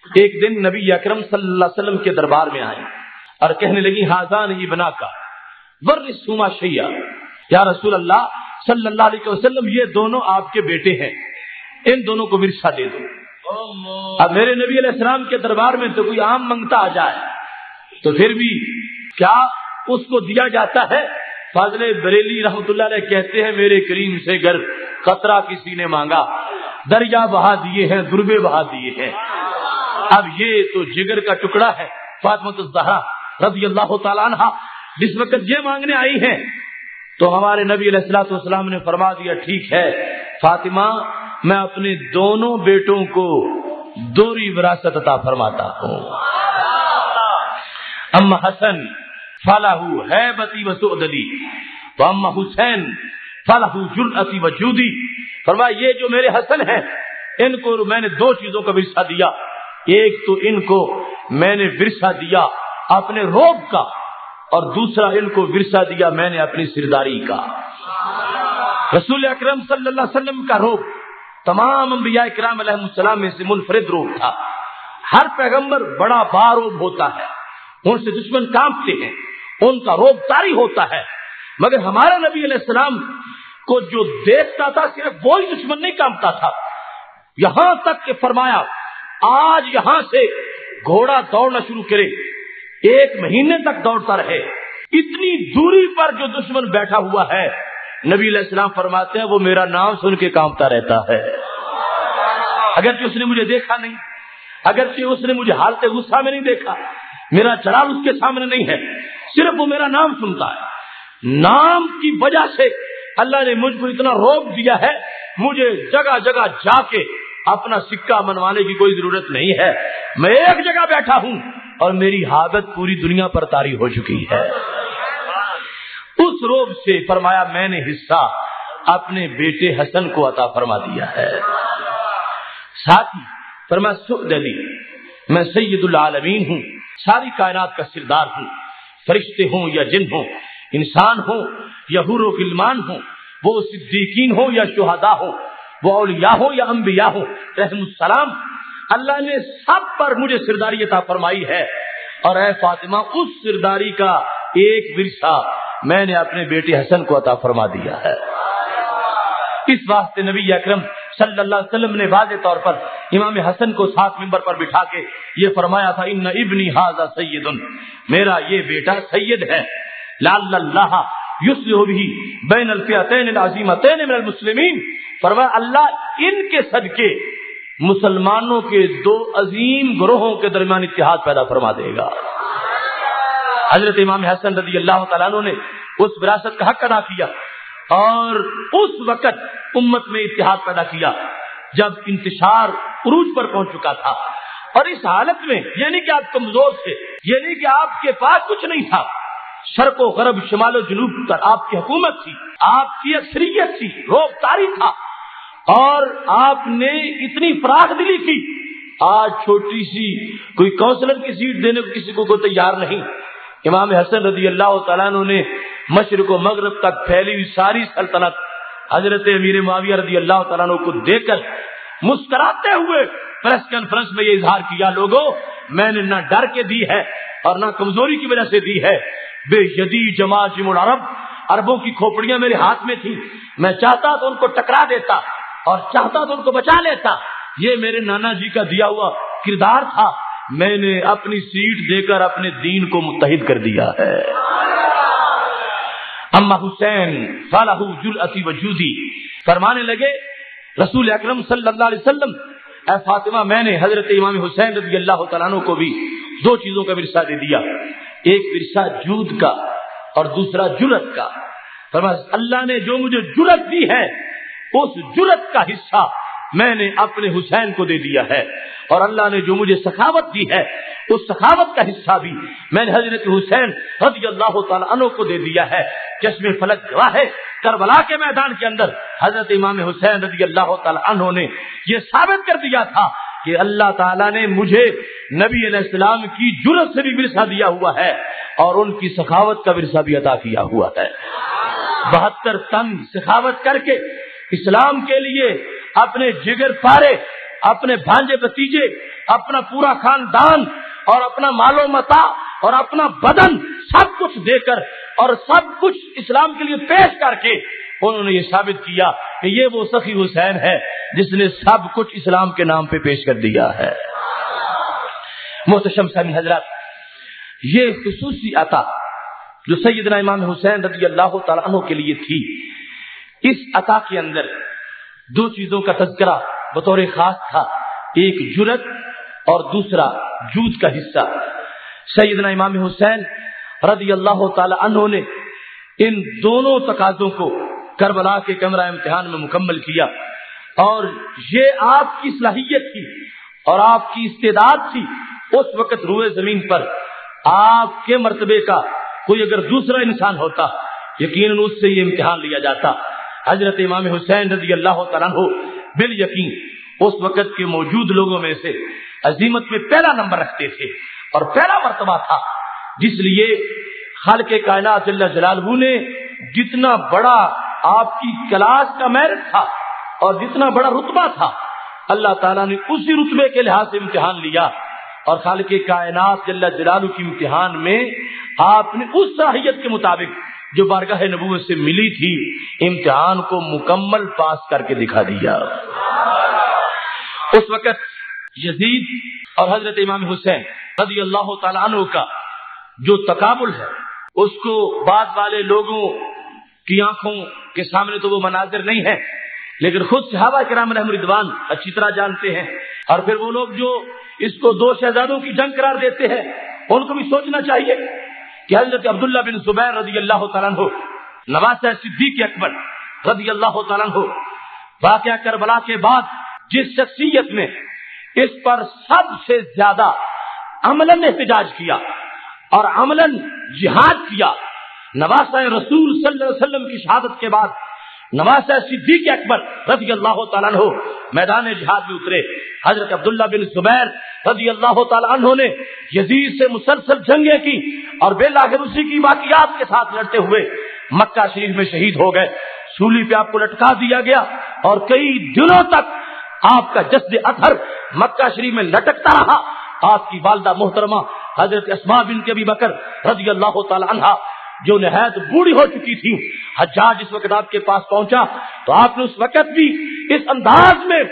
ایک دن نبی اکرم صلی اللہ علیہ وسلم کے دربار میں آئے اور کہنے لگی حاضان یہ بنا کا ور سوما شیا یا رسول اللہ صلی اللہ علیہ وسلم یہ دونوں آپ کے بیٹے ہیں ان دونوں کو ورثہ دے دو۔ اب میرے نبی علیہ السلام کے دربار میں تو کوئی عام منگتا آ جائے تو پھر بھی کیا اس کو دیا جاتا ہے؟ فاضل بریلی رحمت اللہ علیہ کہتے ہیں میرے کریم سے گر قطرہ کسی نے مانگا۔ دریا بہا دیے ہیں، دربے بہا دیے ہیں۔ اب یہ تو جگر کا ٹکڑا ہے فاطمت الزہرا رضی اللہ تعالیٰ عنہ جس وقت یہ مانگنے آئی ہیں۔ تو ہمارے نبی علیہ السلاۃ والسلام نے فرما دیا، ٹھیک ہے۔ فاطمہ، میں اپنے دونوں بیٹوں کو دوری وراثت عطا فرماتا ہوں۔ اما حسن، فلاح ہے بتی وسودی تو اما حسین فلاح جرأتی وجودی فرمایا، یہ جو میرے حسن ہیں، ان کو میں نے دو چیزوں کا ورثہ دیا۔ ایک تو ان کو میں نے ورثہ دیا اپنے روب کا، اور دوسرا ان کو ورثہ دیا میں نے اپنی سرداری کا۔ رسول اکرم صلی اللہ علیہ وسلم کا روب، تمام انبیاء کرام علیہ السلام میں سے منفرد روب تھا۔ ہر پیغمبر بڑا باروب ہوتا ہے، ان سے دشمن کانپتے ہیں، ان کا روب تاری ہوتا ہے۔ مگر ہمارا نبی علیہ السلام کو جو دیکھتا تھا صرف وہی دشمن نہیں کانپتا تھا۔ یہاں تک کہ فرمایا، آج یہاں سے گھوڑا دوڑنا شروع کرے۔ ایک مہینے تک دوڑتا رہے۔ اتنی دوری پر جو دشمن بیٹھا ہوا ہے، نبی علیہ السلام فرماتے ہیں، وہ میرا نام سن کے کامتا رہتا ہے۔ اگرچہ اس نے مجھے دیکھا نہیں، اگرچہ اس نے مجھے حالت غصہ میں نہیں دیکھا۔ میرا چراغ اس کے سامنے نہیں ہے، صرف وہ میرا نام سنتا ہے۔ نام کی وجہ سے اللہ نے مجھ کو اتنا روک دیا ہے، مجھے جگہ جگہ جا کے اپنا سکہ منوانے کی کوئی ضرورت نہیں ہے۔ میں ایک جگہ بیٹھا ہوں اور میری حادت پوری دنیا پر تاری ہو چکی ہے۔ اس روب سے فرمایا، میں نے حصہ اپنے بیٹے حسن کو عطا فرما دیا ہے۔ ساتھ ہی فرمایا میں سید العالمین ہوں، ساری کائنات کا سردار ہوں، فرشتے ہوں یا جن ہوں، انسان ہوں یا حور و غلمان ہوں، وہ صدیقین ہوں یا شہدا ہو وہ اولیاء ہو یا انبیاء ہو رحم السلام، اللہ نے سب پر مجھے سرداری عطا فرمائی ہے۔ اور اے فاطمہ، اس سرداری کا ایک ورثہ میں نے اپنے بیٹے حسن کو عطا فرما دیا ہے۔ اس واسطے نبی اکرم صلی اللہ علیہ وسلم نے واضح طور پر امام حسن کو ساتھ ممبر پر بٹھا کے یہ فرمایا تھا، ان ابنی حاضہ سید میرا یہ بیٹا سید ہے لال اللہ بھی بین الفیاتین العظیمتین من المسلمین. فرمایا، اللہ ان کے صدقے مسلمانوں کے دو عظیم گروہوں کے درمیان اتحاد پیدا فرما دے گا۔ حضرت امام حسن رضی اللہ تعالیٰ نے اس وراثت کا حق ادا کیا اور اس وقت امت میں اتحاد پیدا کیا جب انتشار عروج پر پہنچ چکا تھا۔ اور اس حالت میں یہ نہیں کہ آپ کمزور تھے یہ نہیں کہ آپ کے پاس کچھ نہیں تھا شرق و غرب، شمال و جنوب پر آپ کی حکومت تھی، آپ کی اکثریت تھی روب تاری تھا۔ اور آپ نے اتنی فراخ دلی کی۔ آج چھوٹی سی کوئی کونسلر کی سیٹ دینے کو کسی کو کوئی تیار نہیں۔ امام حسن رضی اللہ تعالیٰ نے مشرق و مغرب تک پھیلی ہوئی ساری سلطنت حضرت امیر معاویہ رضی اللہ تعالیٰ کو دے کر مسکراتے ہوئے پریس کانفرنس میں یہ اظہار کیا، لوگوں، میں نے نہ ڈر کے دی ہے اور نہ کمزوری کی وجہ سے دی ہے۔ بے یدی جما جم العرب اربوں کی کھوپڑیاں میرے ہاتھ میں تھی میں چاہتا تو ان کو ٹکرا دیتا اور چاہتا تو ان کو بچا لیتا۔ یہ میرے نانا جی کا دیا ہوا کردار تھا۔ میں نے اپنی سیٹ دے کر اپنے دین کو متحد کر دیا ہے۔ اما حسین فلاح جل اسی وجودی فرمانے لگے، رسول اکرم صلی اللہ علیہ وسلم، اے فاطمہ، میں نے حضرت امام حسین رضی اللہ تعالیٰ کو بھی دو چیزوں کا ورثہ دے دیا۔ ایک ورثہ جود کا اور دوسرا جرت کا۔ فرمایا، اللہ نے جو مجھے جرت دی ہے، اس جرت کا حصہ میں نے اپنے حسین کو دے دیا ہے۔ اور اللہ نے جو مجھے سخاوت دی ہے، اس سخاوت کا حصہ بھی میں نے حضرت حسین رضی اللہ تعالیٰ عنہ کو دے دیا ہے۔ جس میں فلک گواہ ہے، کربلا کے میدان کے اندر حضرت امام حسین رضی اللہ تعالیٰ عنہ نے یہ ثابت کر دیا تھا کہ اللہ تعالیٰ نے مجھے نبی علیہ السلام کی جرت سے بھی ورثہ دیا ہوا ہے اور ان کی سخاوت کا ورثہ بھی عطا کیا ہوا ہے۔ بہتر تن سخاوت کر کے اسلام کے لیے اپنے جگر پارے، اپنے بھانجے بتیجے اپنا پورا خاندان اور اپنا مال و متا اور اپنا بدن سب کچھ دے کر اور سب کچھ اسلام کے لیے پیش کر کے انہوں نے یہ ثابت کیا کہ یہ وہ سخی حسین ہے جس نے سب کچھ اسلام کے نام پہ پیش کر دیا ہے۔ محتشم سمی حضرت یہ خصوصی عطا جو سیدنا امام حسین رضی اللہ تعالیٰ عنہ کے لیے تھی، اس عطا کے اندر دو چیزوں کا تذکرہ بطور خاص تھا، ایک جرت اور دوسرا جود کا حصہ۔ سیدنا امام حسین رضی اللہ تعالی عنہ نے ان دونوں تقاضوں کو کربلا کے کمرہ امتحان میں مکمل کیا اور یہ آپ کی صلاحیت تھی اور آپ کی استعداد تھی اس وقت روئے زمین پر آپ کے مرتبے کا کوئی اگر دوسرا انسان ہوتا یقیناً اس سے یہ امتحان لیا جاتا حضرت امام حسین رضی اللہ تعالیٰ بال یقین اس وقت کے موجود لوگوں میں سے عظیمت میں پہلا نمبر رکھتے تھے اور پہلا مرتبہ تھا جس لیے خال کے کائنات اللہ جلال نے جتنا بڑا آپ کی کلاس کا میرٹ تھا اور جتنا بڑا رتبہ تھا، اللہ تعالیٰ نے اسی رتبے کے لحاظ سے امتحان لیا۔ اور خال کے کائنات جل جلال کی امتحان میں آپ نے اس صلاحیت کے مطابق جو بارگاہ نبوت سے ملی تھی، امتحان کو مکمل پاس کر کے دکھا دیا۔ اس وقت یزید اور حضرت امام حسین رضی اللہ تعالیٰ عنہ کا جو تقابل ہے، اس کو بعد والے لوگوں کی آنکھوں کے سامنے تو وہ مناظر نہیں ہے لیکن خود صحابہ کرام رحم ردوان اچھی طرح جانتے ہیں۔ اور پھر وہ لوگ جو اس کو دو شہزادوں کی جنگ قرار دیتے ہیں، ان کو بھی سوچنا چاہیے کہ حضرت عبداللہ بن زبیر رضی اللہ تعالیٰ ہو نواز صدیق اکبر رضی اللہ تعالیٰ ہو واقعہ کربلا کے بعد جس شخصیت نے اس پر سب سے زیادہ عمل احتجاج کیا اور عمل جہاد کیا نواز رسول صلی اللہ علیہ وسلم کی شہادت کے بعد نواز صدیق اکبر رضی اللہ تعالیٰ عنہ میدان جہاد میں اترے۔ حضرت عبداللہ بن زبیر رضی اللہ تعالیٰ عنہ نے یزید سے مسلسل جنگیں کی اور بے لاخر اسی کی باقیات کے ساتھ لڑتے ہوئے مکہ شریف میں شہید ہو گئے۔ سولی پہ آپ کو لٹکا دیا گیا اور کئی دنوں تک آپ کا جسد اثر مکہ شریف میں لٹکتا رہا۔ آپ کی والدہ محترمہ حضرت اسما بن کے بھی بکر رضی اللہ تعالی عنہ جو نہایت بوڑھی ہو چکی تھی۔ حجاج اس وقت آپ کے پاس پہنچا تو آپ نے اس وقت بھی اس انداز میں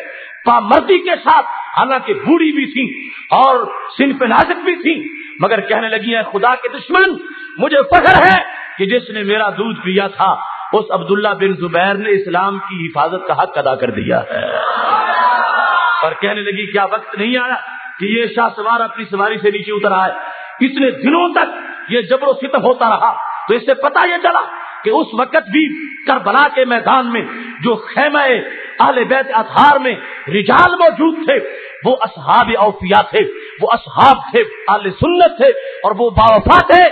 پامردی کے ساتھ حالانکہ بوڑھی بھی تھی اور صنف نازک بھی تھی، مگر کہنے لگی ہیں، خدا کے دشمن، مجھے فخر ہے کہ جس نے میرا دودھ پیا تھا، اس عبداللہ بن زبیر نے اسلام کی حفاظت کا حق ادا کر دیا ہے۔ اور کہنے لگی، کیا وقت نہیں آیا کہ یہ شاہ سوار اپنی سواری سے نیچے اتر آئے؟ اتنے دنوں تک یہ جبر و ستم ہوتا رہا۔ تو اس سے پتا یہ چلا کہ اس وقت بھی کربلا کے میدان میں جو خیمہ اہل بیت اطہار میں رجال موجود تھے، وہ اصحاب اوفیا تھے، وہ اصحاب تھے، اہل سنت تھے اور وہ باوفا تھے۔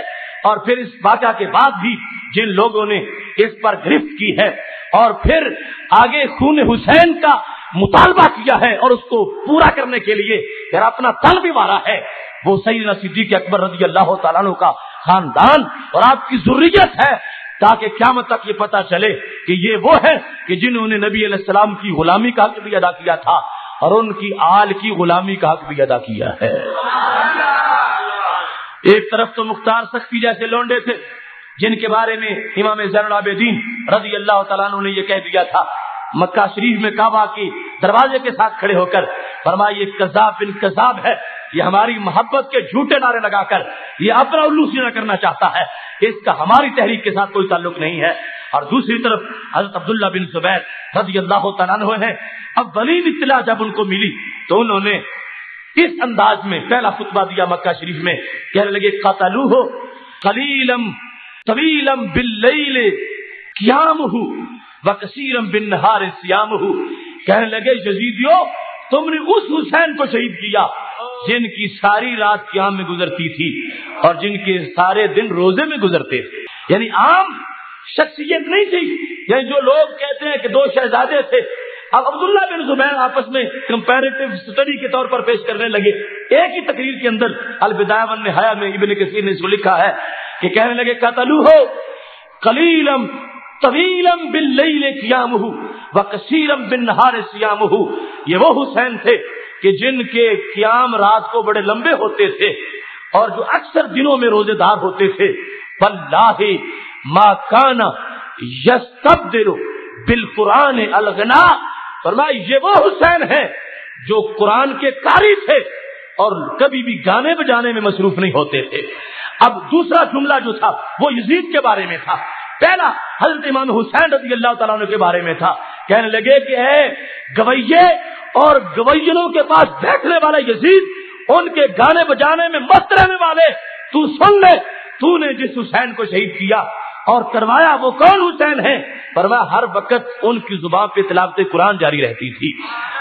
اور پھر اس واقعہ کے بعد بھی جن لوگوں نے اس پر گرفت کی ہے اور پھر آگے خون حسین کا مطالبہ کیا ہے اور اس کو پورا کرنے کے لیے، پھر اپنا تن بھی مارا ہے۔ وہ سیدنا صدیق اکبر رضی اللہ تعالیٰ کا خاندان اور آپ کی ضروریت ہے تاکہ قیامت تک یہ پتا چلے کہ یہ وہ ہے کہ جنہوں نے نبی علیہ السلام کی غلامی کا حق بھی ادا کیا تھا اور ان کی آل کی غلامی کا حق بھی ادا کیا ہے۔ ایک طرف تو مختار سختی جیسے لونڈے تھے، جن کے بارے میں امام زین العابدین رضی اللہ تعالیٰ نے یہ کہہ دیا تھا۔ مکہ شریف میں کعبہ کی دروازے کے ساتھ کھڑے ہو کر فرمایا یہ کذاب بن کذاب ہے۔ یہ ہماری محبت کے جھوٹے نعرے لگا کر یہ اپنا الو سینا کرنا چاہتا ہے۔ اس کا ہماری تحریک کے ساتھ کوئی تعلق نہیں ہے۔ اور دوسری طرف حضرت عبداللہ بن زبیر رضی اللہ تعالیٰ ہے اب بلی اطلاع جب ان کو ملی تو انہوں نے اس انداز میں پہلا خطبہ دیا مکہ شریف میں۔ کہنے لگے قتلو ہو کلیلم طویلم بل قیام ہو وکثیرم بن نہار سیام ہو کہنے لگے جزیدیو تم نے اس حسین کو شہید کیا جن کی ساری رات قیام میں گزرتی تھی اور جن کے سارے دن روزے میں گزرتے تھے۔ یعنی عام شخصیت نہیں تھی۔ یعنی جو لوگ کہتے ہیں کہ دو شہزادے تھے۔ اب عبداللہ بن زبیر آپس میں کمپیریٹو اسٹڈی کے طور پر پیش کرنے لگے۔ ایک ہی تقریر کے اندر البدایہ ون حیا میں ابن کثیر نے اس کو لکھا ہے کہ کہنے لگے قتلو ہو کلیلم طویلم بن لئی قیام و کثیرم بن نہار سیام یہ وہ حسین تھے کہ جن کے قیام رات کو بڑے لمبے ہوتے تھے اور جو اکثر دنوں میں روزے دار ہوتے تھے۔ بلّہ ماں کانا یس تب دلو بال قرآن الگنا فرمایا، یہ وہ حسین ہے جو قرآن کے کاری تھے اور کبھی بھی گانے بجانے میں مصروف نہیں ہوتے تھے۔ اب دوسرا جملہ جو تھا، وہ یزید کے بارے میں تھا۔ پہلا حضرت امام حسین رضی اللہ تعالیٰ کے بارے میں تھا۔ کہنے لگے کہ اے گویے اور گویوں کے پاس بیٹھنے والا یزید، ان کے گانے بجانے میں مست رہنے والے، تو سن لے، تو نے جس حسین کو شہید کیا اور کروایا وہ کون حسین ہے؟ پر ہر وقت ان کی زبان پہ تلاوت قرآن جاری رہتی تھی۔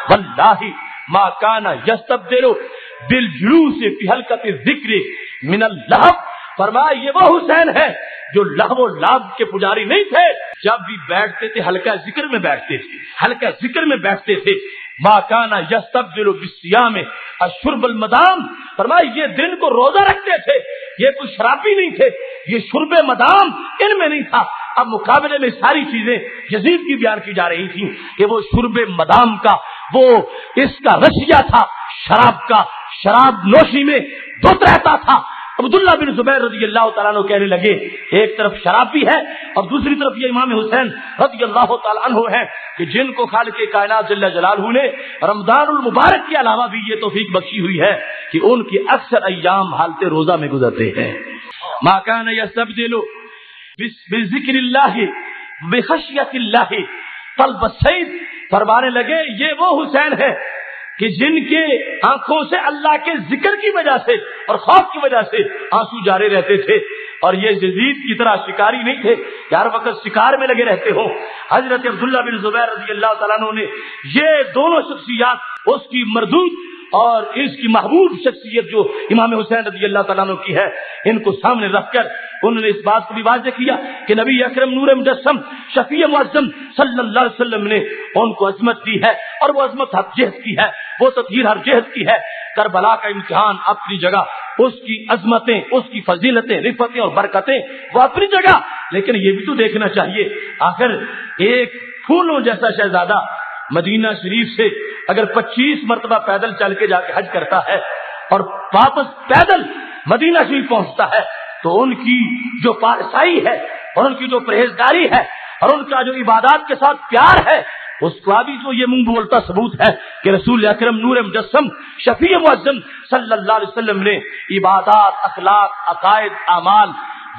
واللہ ما کانا یستب دیرو دل جلو سے حلقت ذکر من اللہ فرمایا یہ وہ حسین ہے جو لہو و لاب کے پجاری نہیں تھے، جب بھی بیٹھتے تھے، ہلکا ذکر میں بیٹھتے تھے، ہلکا ذکر میں بیٹھتے تھے۔ ماں کانا یس تب میں اشرب المدام۔ فرمایا، یہ دن کو روزہ رکھتے تھے، یہ کوئی شرابی نہیں تھے، یہ شرب مدام ان میں نہیں تھا۔ اب مقابلے میں ساری چیزیں یزید کی بیان کی جا رہی تھی کہ وہ شرب مدام کا، وہ اس کا رشیا تھا، شراب کا، شراب نوشی میں دھت رہتا تھا۔ عبداللہ بن زبیر رضی اللہ تعالیٰ کہنے لگے، ایک طرف شراب بھی ہے اور دوسری طرف یہ امام حسین رضی اللہ تعالیٰ عنہ ہے کہ جن کو خالق کائنات جل جلال نے رمضان المبارک کے علاوہ بھی یہ توفیق بخشی ہوئی ہے کہ ان کی اکثر ایام حالت روزہ میں گزرتے ہیں۔ ماکان یا سب دلو ذکر اللہ، بخشیت اللہ، طلب سعید فرمانے لگے، یہ وہ حسین ہے کہ جن کے آنکھوں سے اللہ کے ذکر کی وجہ سے اور خوف کی وجہ سے آنسو جارے رہتے تھے اور یہ جدید کی طرح شکاری نہیں تھے ہر وقت شکار میں لگے رہتے ہو حضرت عبداللہ بن زبیر رضی اللہ تعالیٰ نے یہ دونوں شخصیات اس کی مردود اور اس کی محبوب شخصیت جو امام حسین رضی اللہ تعالیٰ کی ہے، ان کو سامنے رکھ کر انہوں نے اس بات کو بھی واضح کیا کہ نبی اکرم نور مجسم، شفیع معظم صلی اللہ علیہ وسلم نے ان کو عظمت دی ہے اور وہ عظمت ہر جہد کی ہے، وہ تطہیر ہر جہد کی ہے۔ کربلا کا امتحان اپنی جگہ، اس کی عظمتیں، اس کی فضیلتیں رفتیں اور برکتیں وہ اپنی جگہ۔ لیکن یہ بھی تو دیکھنا چاہیے، آخر ایک پھولوں جیسا شہزادہ مدینہ شریف سے اگر پچیس مرتبہ پیدل چل کے جا کے حج کرتا ہے اور واپس پیدل مدینہ شریف پہنچتا ہے، تو ان کی جو پارسائی ہے اور ان کی جو پرہیزگاری ہے اور ان کا جو عبادات کے ساتھ پیار ہے، اس کا بھی تو یہ منہ بولتا ثبوت ہے کہ رسول اکرم نور مجسم، شفیع معظم صلی اللہ علیہ وسلم نے عبادات، اخلاق، عقائد، اعمال،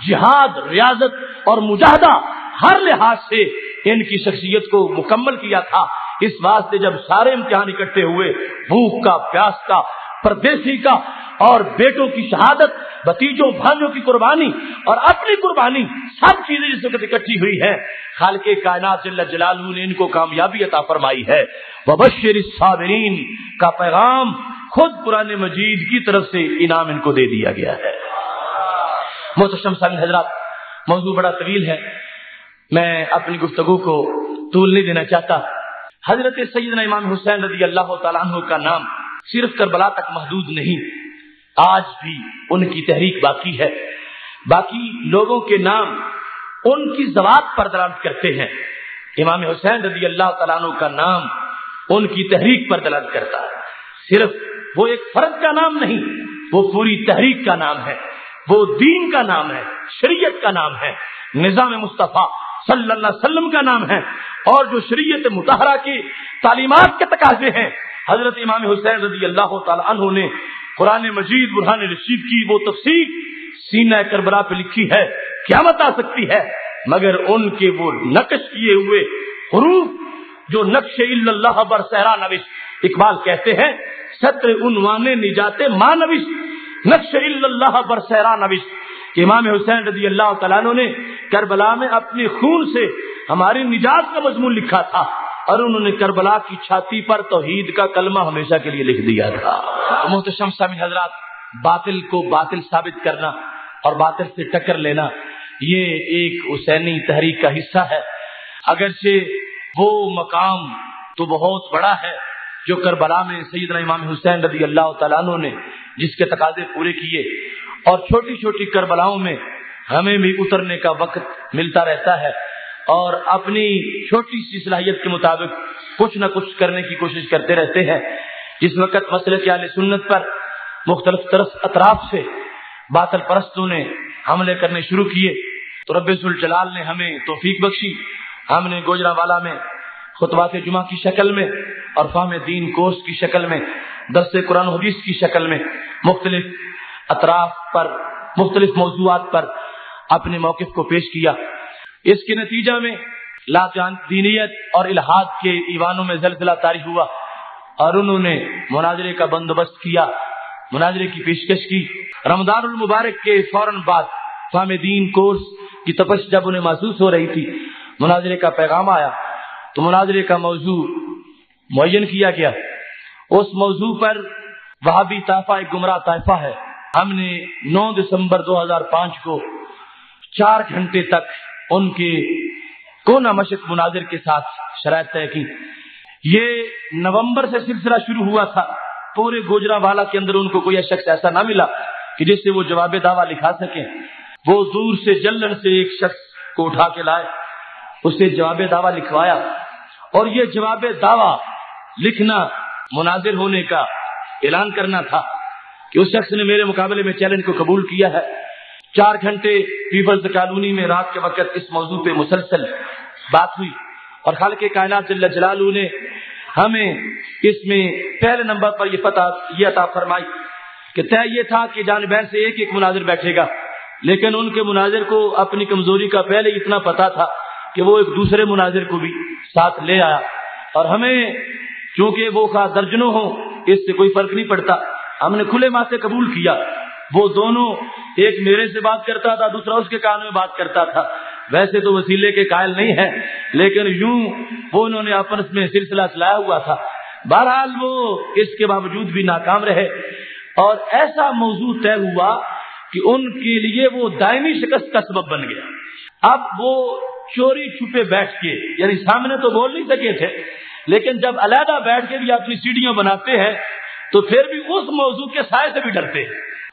جہاد، ریاضت اور مجاہدہ ہر لحاظ سے ان کی شخصیت کو مکمل کیا تھا۔ اس واسطے جب سارے امتحان اکٹھے ہوئے، بھوک کا، پیاس کا، پردیسی کا، اور بیٹوں کی شہادت بتیجوں بھائیوں کی قربانی، اور اپنی قربانی، سب چیزیں جس وقت اکٹھی ہوئی ہیں، خالق کائنات جل جلالہ نے ان کو کامیابی عطا فرمائی ہے۔ وبشر الصابرین کا پیغام خود قرآن مجید کی طرف سے انعام ان کو دے دیا گیا ہے۔ محتشم صاحب، حضرات، موضوع بڑا طویل ہے۔ میں اپنی گفتگو کو طول نہیں دینا چاہتا۔ حضرت سیدنا امام حسین رضی اللہ تعالیٰ عنہ کا نام صرف کربلا تک محدود نہیں، آج بھی ان کی تحریک باقی ہے۔ باقی لوگوں کے نام ان کی زبات پر دلالت کرتے ہیں۔ امام حسین رضی اللہ تعالیٰ عنہ کا نام ان کی تحریک پر دلالت کرتا ہے۔ صرف وہ ایک فرد کا نام نہیں، وہ پوری تحریک کا نام ہے۔ وہ دین کا نام ہے، شریعت کا نام ہے۔ نظام مصطفیٰ صلی اللہ علیہ وسلم کا نام ہے اور جو شریعت متحرہ کی تعلیمات کے تقاضے ہیں۔ حضرت امام حسین رضی اللہ تعالی عنہ نے قرآن مجید برہان رشید کی وہ تفصیل سینہ کربلا پہ لکھی ہے۔ کیا بتا سکتی ہے؟ مگر ان کے وہ نقش کیے ہوئے حروف جو نقش اللہ بر سہرا نوش اقبال کہتے ہیں ستر عنوان نجات ماں نوش نقش اللہ بر سہرا نوش کہ امام حسین رضی اللہ تعالیٰ نے کربلا میں اپنے خون سے ہماری نجات کا مضمون لکھا تھا اور انہوں نے کربلا کی چھاتی پر توحید کا کلمہ ہمیشہ کے لیے لکھ دیا تھا۔ محتشم سامی حضرات، باطل کو باطل ثابت کرنا اور باطل سے ٹکر لینا، یہ ایک حسینی تحریک کا حصہ ہے۔ اگرچہ وہ مقام تو بہت بڑا ہے جو کربلا میں سیدنا امام حسین رضی اللہ تعالیٰ عنہ نے جس کے تقاضے پورے کیے اور چھوٹی چھوٹی کربلاؤں میں ہمیں بھی اترنے کا وقت ملتا رہتا ہے اور اپنی چھوٹی سی صلاحیت کے مطابق کچھ نہ کچھ کرنے کی کوشش کرتے رہتے ہیں۔ جس وقت مسئلہ کے علیہ سنت پر مختلف طرف اطراف سے باطل پرستوں نے حملے کرنے شروع کیے۔ تو رب الجلال نے ہمیں توفیق بخشی۔ ہم نے گوجرا والا میں خطبات جمعہ کی شکل میں اور فام دین کوس کی شکل میں دس قرآن حدیث کی شکل میں مختلف اطراف پر، مختلف موضوعات پر اپنے موقف کو پیش کیا۔ اس کے نتیجہ میں لا دینیت اور الحاد کے ایوانوں میں زلزلہ تاری ہوا اور انہوں نے مناظرے کا بندوبست کیا، مناظرے کی پیشکش کی۔ رمضان المبارک کے فوراً بعد فام دین کورس کی تپش جب انہیں محسوس ہو رہی تھی، مناظرے کا پیغام آیا۔ تو مناظرے کا موضوع معین کیا گیا۔ اس موضوع پر وہاں بھی طائفہ ایک گمراہ طائفہ ہے۔ ہم نے نو دسمبر دو ہزار پانچ کو چار گھنٹے تک ان کے کونا مشق مناظر کے ساتھ شرائط طے کی۔ یہ نومبر سے سلسلہ شروع ہوا تھا۔ پورے گوجرا والا کے اندر ان کو کوئی شخص ایسا نہ ملا کہ جس سے وہ جواب دعویٰ لکھا سکیں۔ وہ دور سے جلن سے ایک شخص کو اٹھا کے لائے۔ اسے جواب دعویٰ لکھوایا۔ اور یہ جواب دعویٰ لکھنا مناظر ہونے کا اعلان کرنا تھا کہ اس شخص نے میرے مقابلے میں چیلنج کو قبول کیا ہے۔ چار گھنٹے پیپلز کالونی میں رات کے وقت اس موضوع پہ مسلسل بات ہوئی اور خالق کائنات جل جلالہ نے ہمیں اس میں پہلے نمبر پر یہ پتہ یہ عطا فرمائی کہ طے یہ تھا کہ جانبین سے ایک ایک مناظر بیٹھے گا۔ لیکن ان کے مناظر کو اپنی کمزوری کا پہلے اتنا پتا تھا کہ وہ ایک دوسرے مناظر کو بھی ساتھ لے آیا اور ہمیں چونکہ وہ خواہ درجنوں ہوں، اس سے کوئی فرق نہیں پڑتا۔ ہم نے کھلے ماں سے قبول کیا۔ وہ دونوں ایک میرے سے بات کرتا تھا، دوسرا اس کے کان میں بات کرتا تھا۔ ویسے تو وسیلے کے قائل نہیں ہے لیکن یوں وہ انہوں نے آپس میں سلسلہ چلایا ہوا تھا۔ بہرحال وہ اس کے باوجود بھی ناکام رہے۔ اور ایسا موضوع طے ہوا کہ ان کے لیے وہ دائمی شکست کا سبب بن گیا۔ اب وہ چوری چھپے بیٹھ کے یعنی سامنے تو بول نہیں سکے تھے لیکن جب علیحدہ بیٹھ کے بھی اپنی سیڑھیاں بناتے ہیں، تو پھر بھی اس موضوع کے سائے سے بھی ڈرتے ہیں۔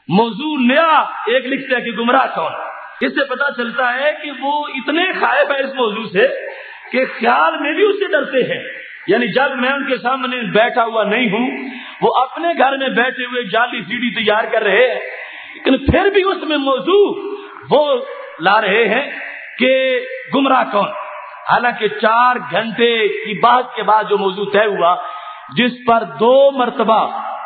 موضوع نیا، ایک لکھتے ہیں کہ گمراہ کون؟ اس سے پتا چلتا ہے کہ وہ اتنے خائف ہے اس موضوع سے کہ خیال میں بھی اس سے ڈرتے ہیں۔ یعنی جب میں ان کے سامنے بیٹھا ہوا نہیں ہوں، وہ اپنے گھر میں بیٹھے ہوئے جالی سیڑھی تیار کر رہے ہیں، لیکن پھر بھی اس میں موضوع وہ لا رہے ہیں کہ گمراہ کون؟ حالانکہ چار گھنٹے کی بات کے بعد جو موضوع طے ہوا، جس پر دو مرتبہ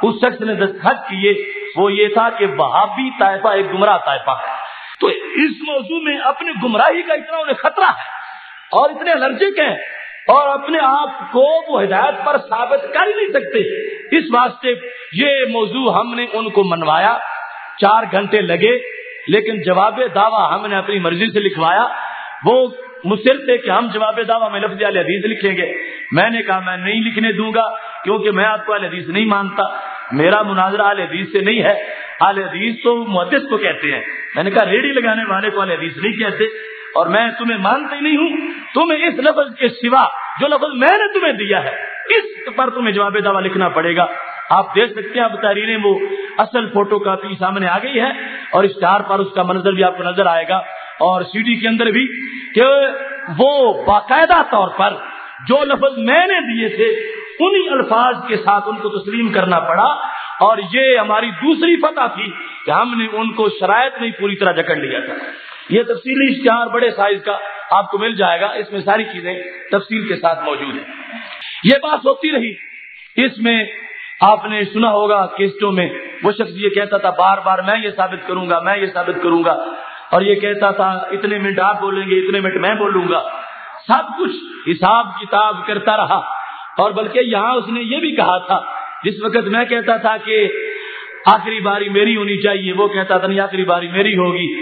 اس شخص نے دستخط کیے، وہ یہ تھا کہ بہابی طائفہ، ایک گمراہ طائفہ۔ ہے تو اس موضوع میں اپنی گمراہی کا اتنا انہیں خطرہ ہے، اور اتنے الرجک ہیں، اور اپنے آپ کو وہ ہدایت پر ثابت کر ہی نہیں سکتے۔ اس واسطے یہ موضوع ہم نے ان کو منوایا۔ چار گھنٹے لگے، لیکن جواب دعویٰ ہم نے اپنی مرضی سے لکھوایا۔ وہ مصر تھے کہ ہم جواب دعویٰ میں لفظ حدیث لکھیں گے۔ میں نے کہا، میں نہیں لکھنے دوں گا کیونکہ میں آپ کو حدیث نہیں مانتا۔ میرا مناظرہ حدیث سے نہیں ہے۔ حدیث تو محدث کو کہتے ہیں۔ میں نے کہا، ریڈی لگانے والے کو حدیث نہیں کہتے۔ اور میں تمہیں مانتا ہی نہیں ہوں۔ تمہیں اس لفظ کے سوا جو لفظ میں نے تمہیں دیا ہے، اس پر تمہیں جواب دعویٰ لکھنا پڑے گا۔ آپ دیکھ سکتے ہیں اب تحریریں وہ اصل فوٹو کاپی سامنے آ گئی ہے اور اسٹار پر اس کا منظر بھی آپ کو نظر آئے گا۔ اور سی ڈی کے اندر بھی کہ وہ باقاعدہ طور پر جو لفظ میں نے دیے تھے، انہی الفاظ کے ساتھ ان کو تسلیم کرنا پڑا اور یہ ہماری دوسری فتح تھی کہ ہم نے ان کو شرائط نہیں پوری طرح جکڑ لیا تھا۔ یہ تفصیلی اشتہار بڑے سائز کا آپ کو مل جائے گا، اس میں ساری چیزیں تفصیل کے ساتھ موجود ہیں۔ یہ بات ہوتی رہی۔ اس میں آپ نے سنا ہوگا کیسٹوں میں وہ شخص یہ کہتا تھا، بار بار میں یہ ثابت کروں گا، میں یہ ثابت کروں گا۔ اور یہ کہتا تھا، اتنے منٹ آپ بولیں گے، اتنے منٹ میں بولوں گا۔ سب کچھ حساب کتاب کرتا رہا۔ اور بلکہ یہاں اس نے یہ بھی کہا تھا، جس وقت میں کہتا تھا کہ آخری باری میری ہونی چاہیے، وہ کہتا تھا نہیں، آخری باری میری ہوگی۔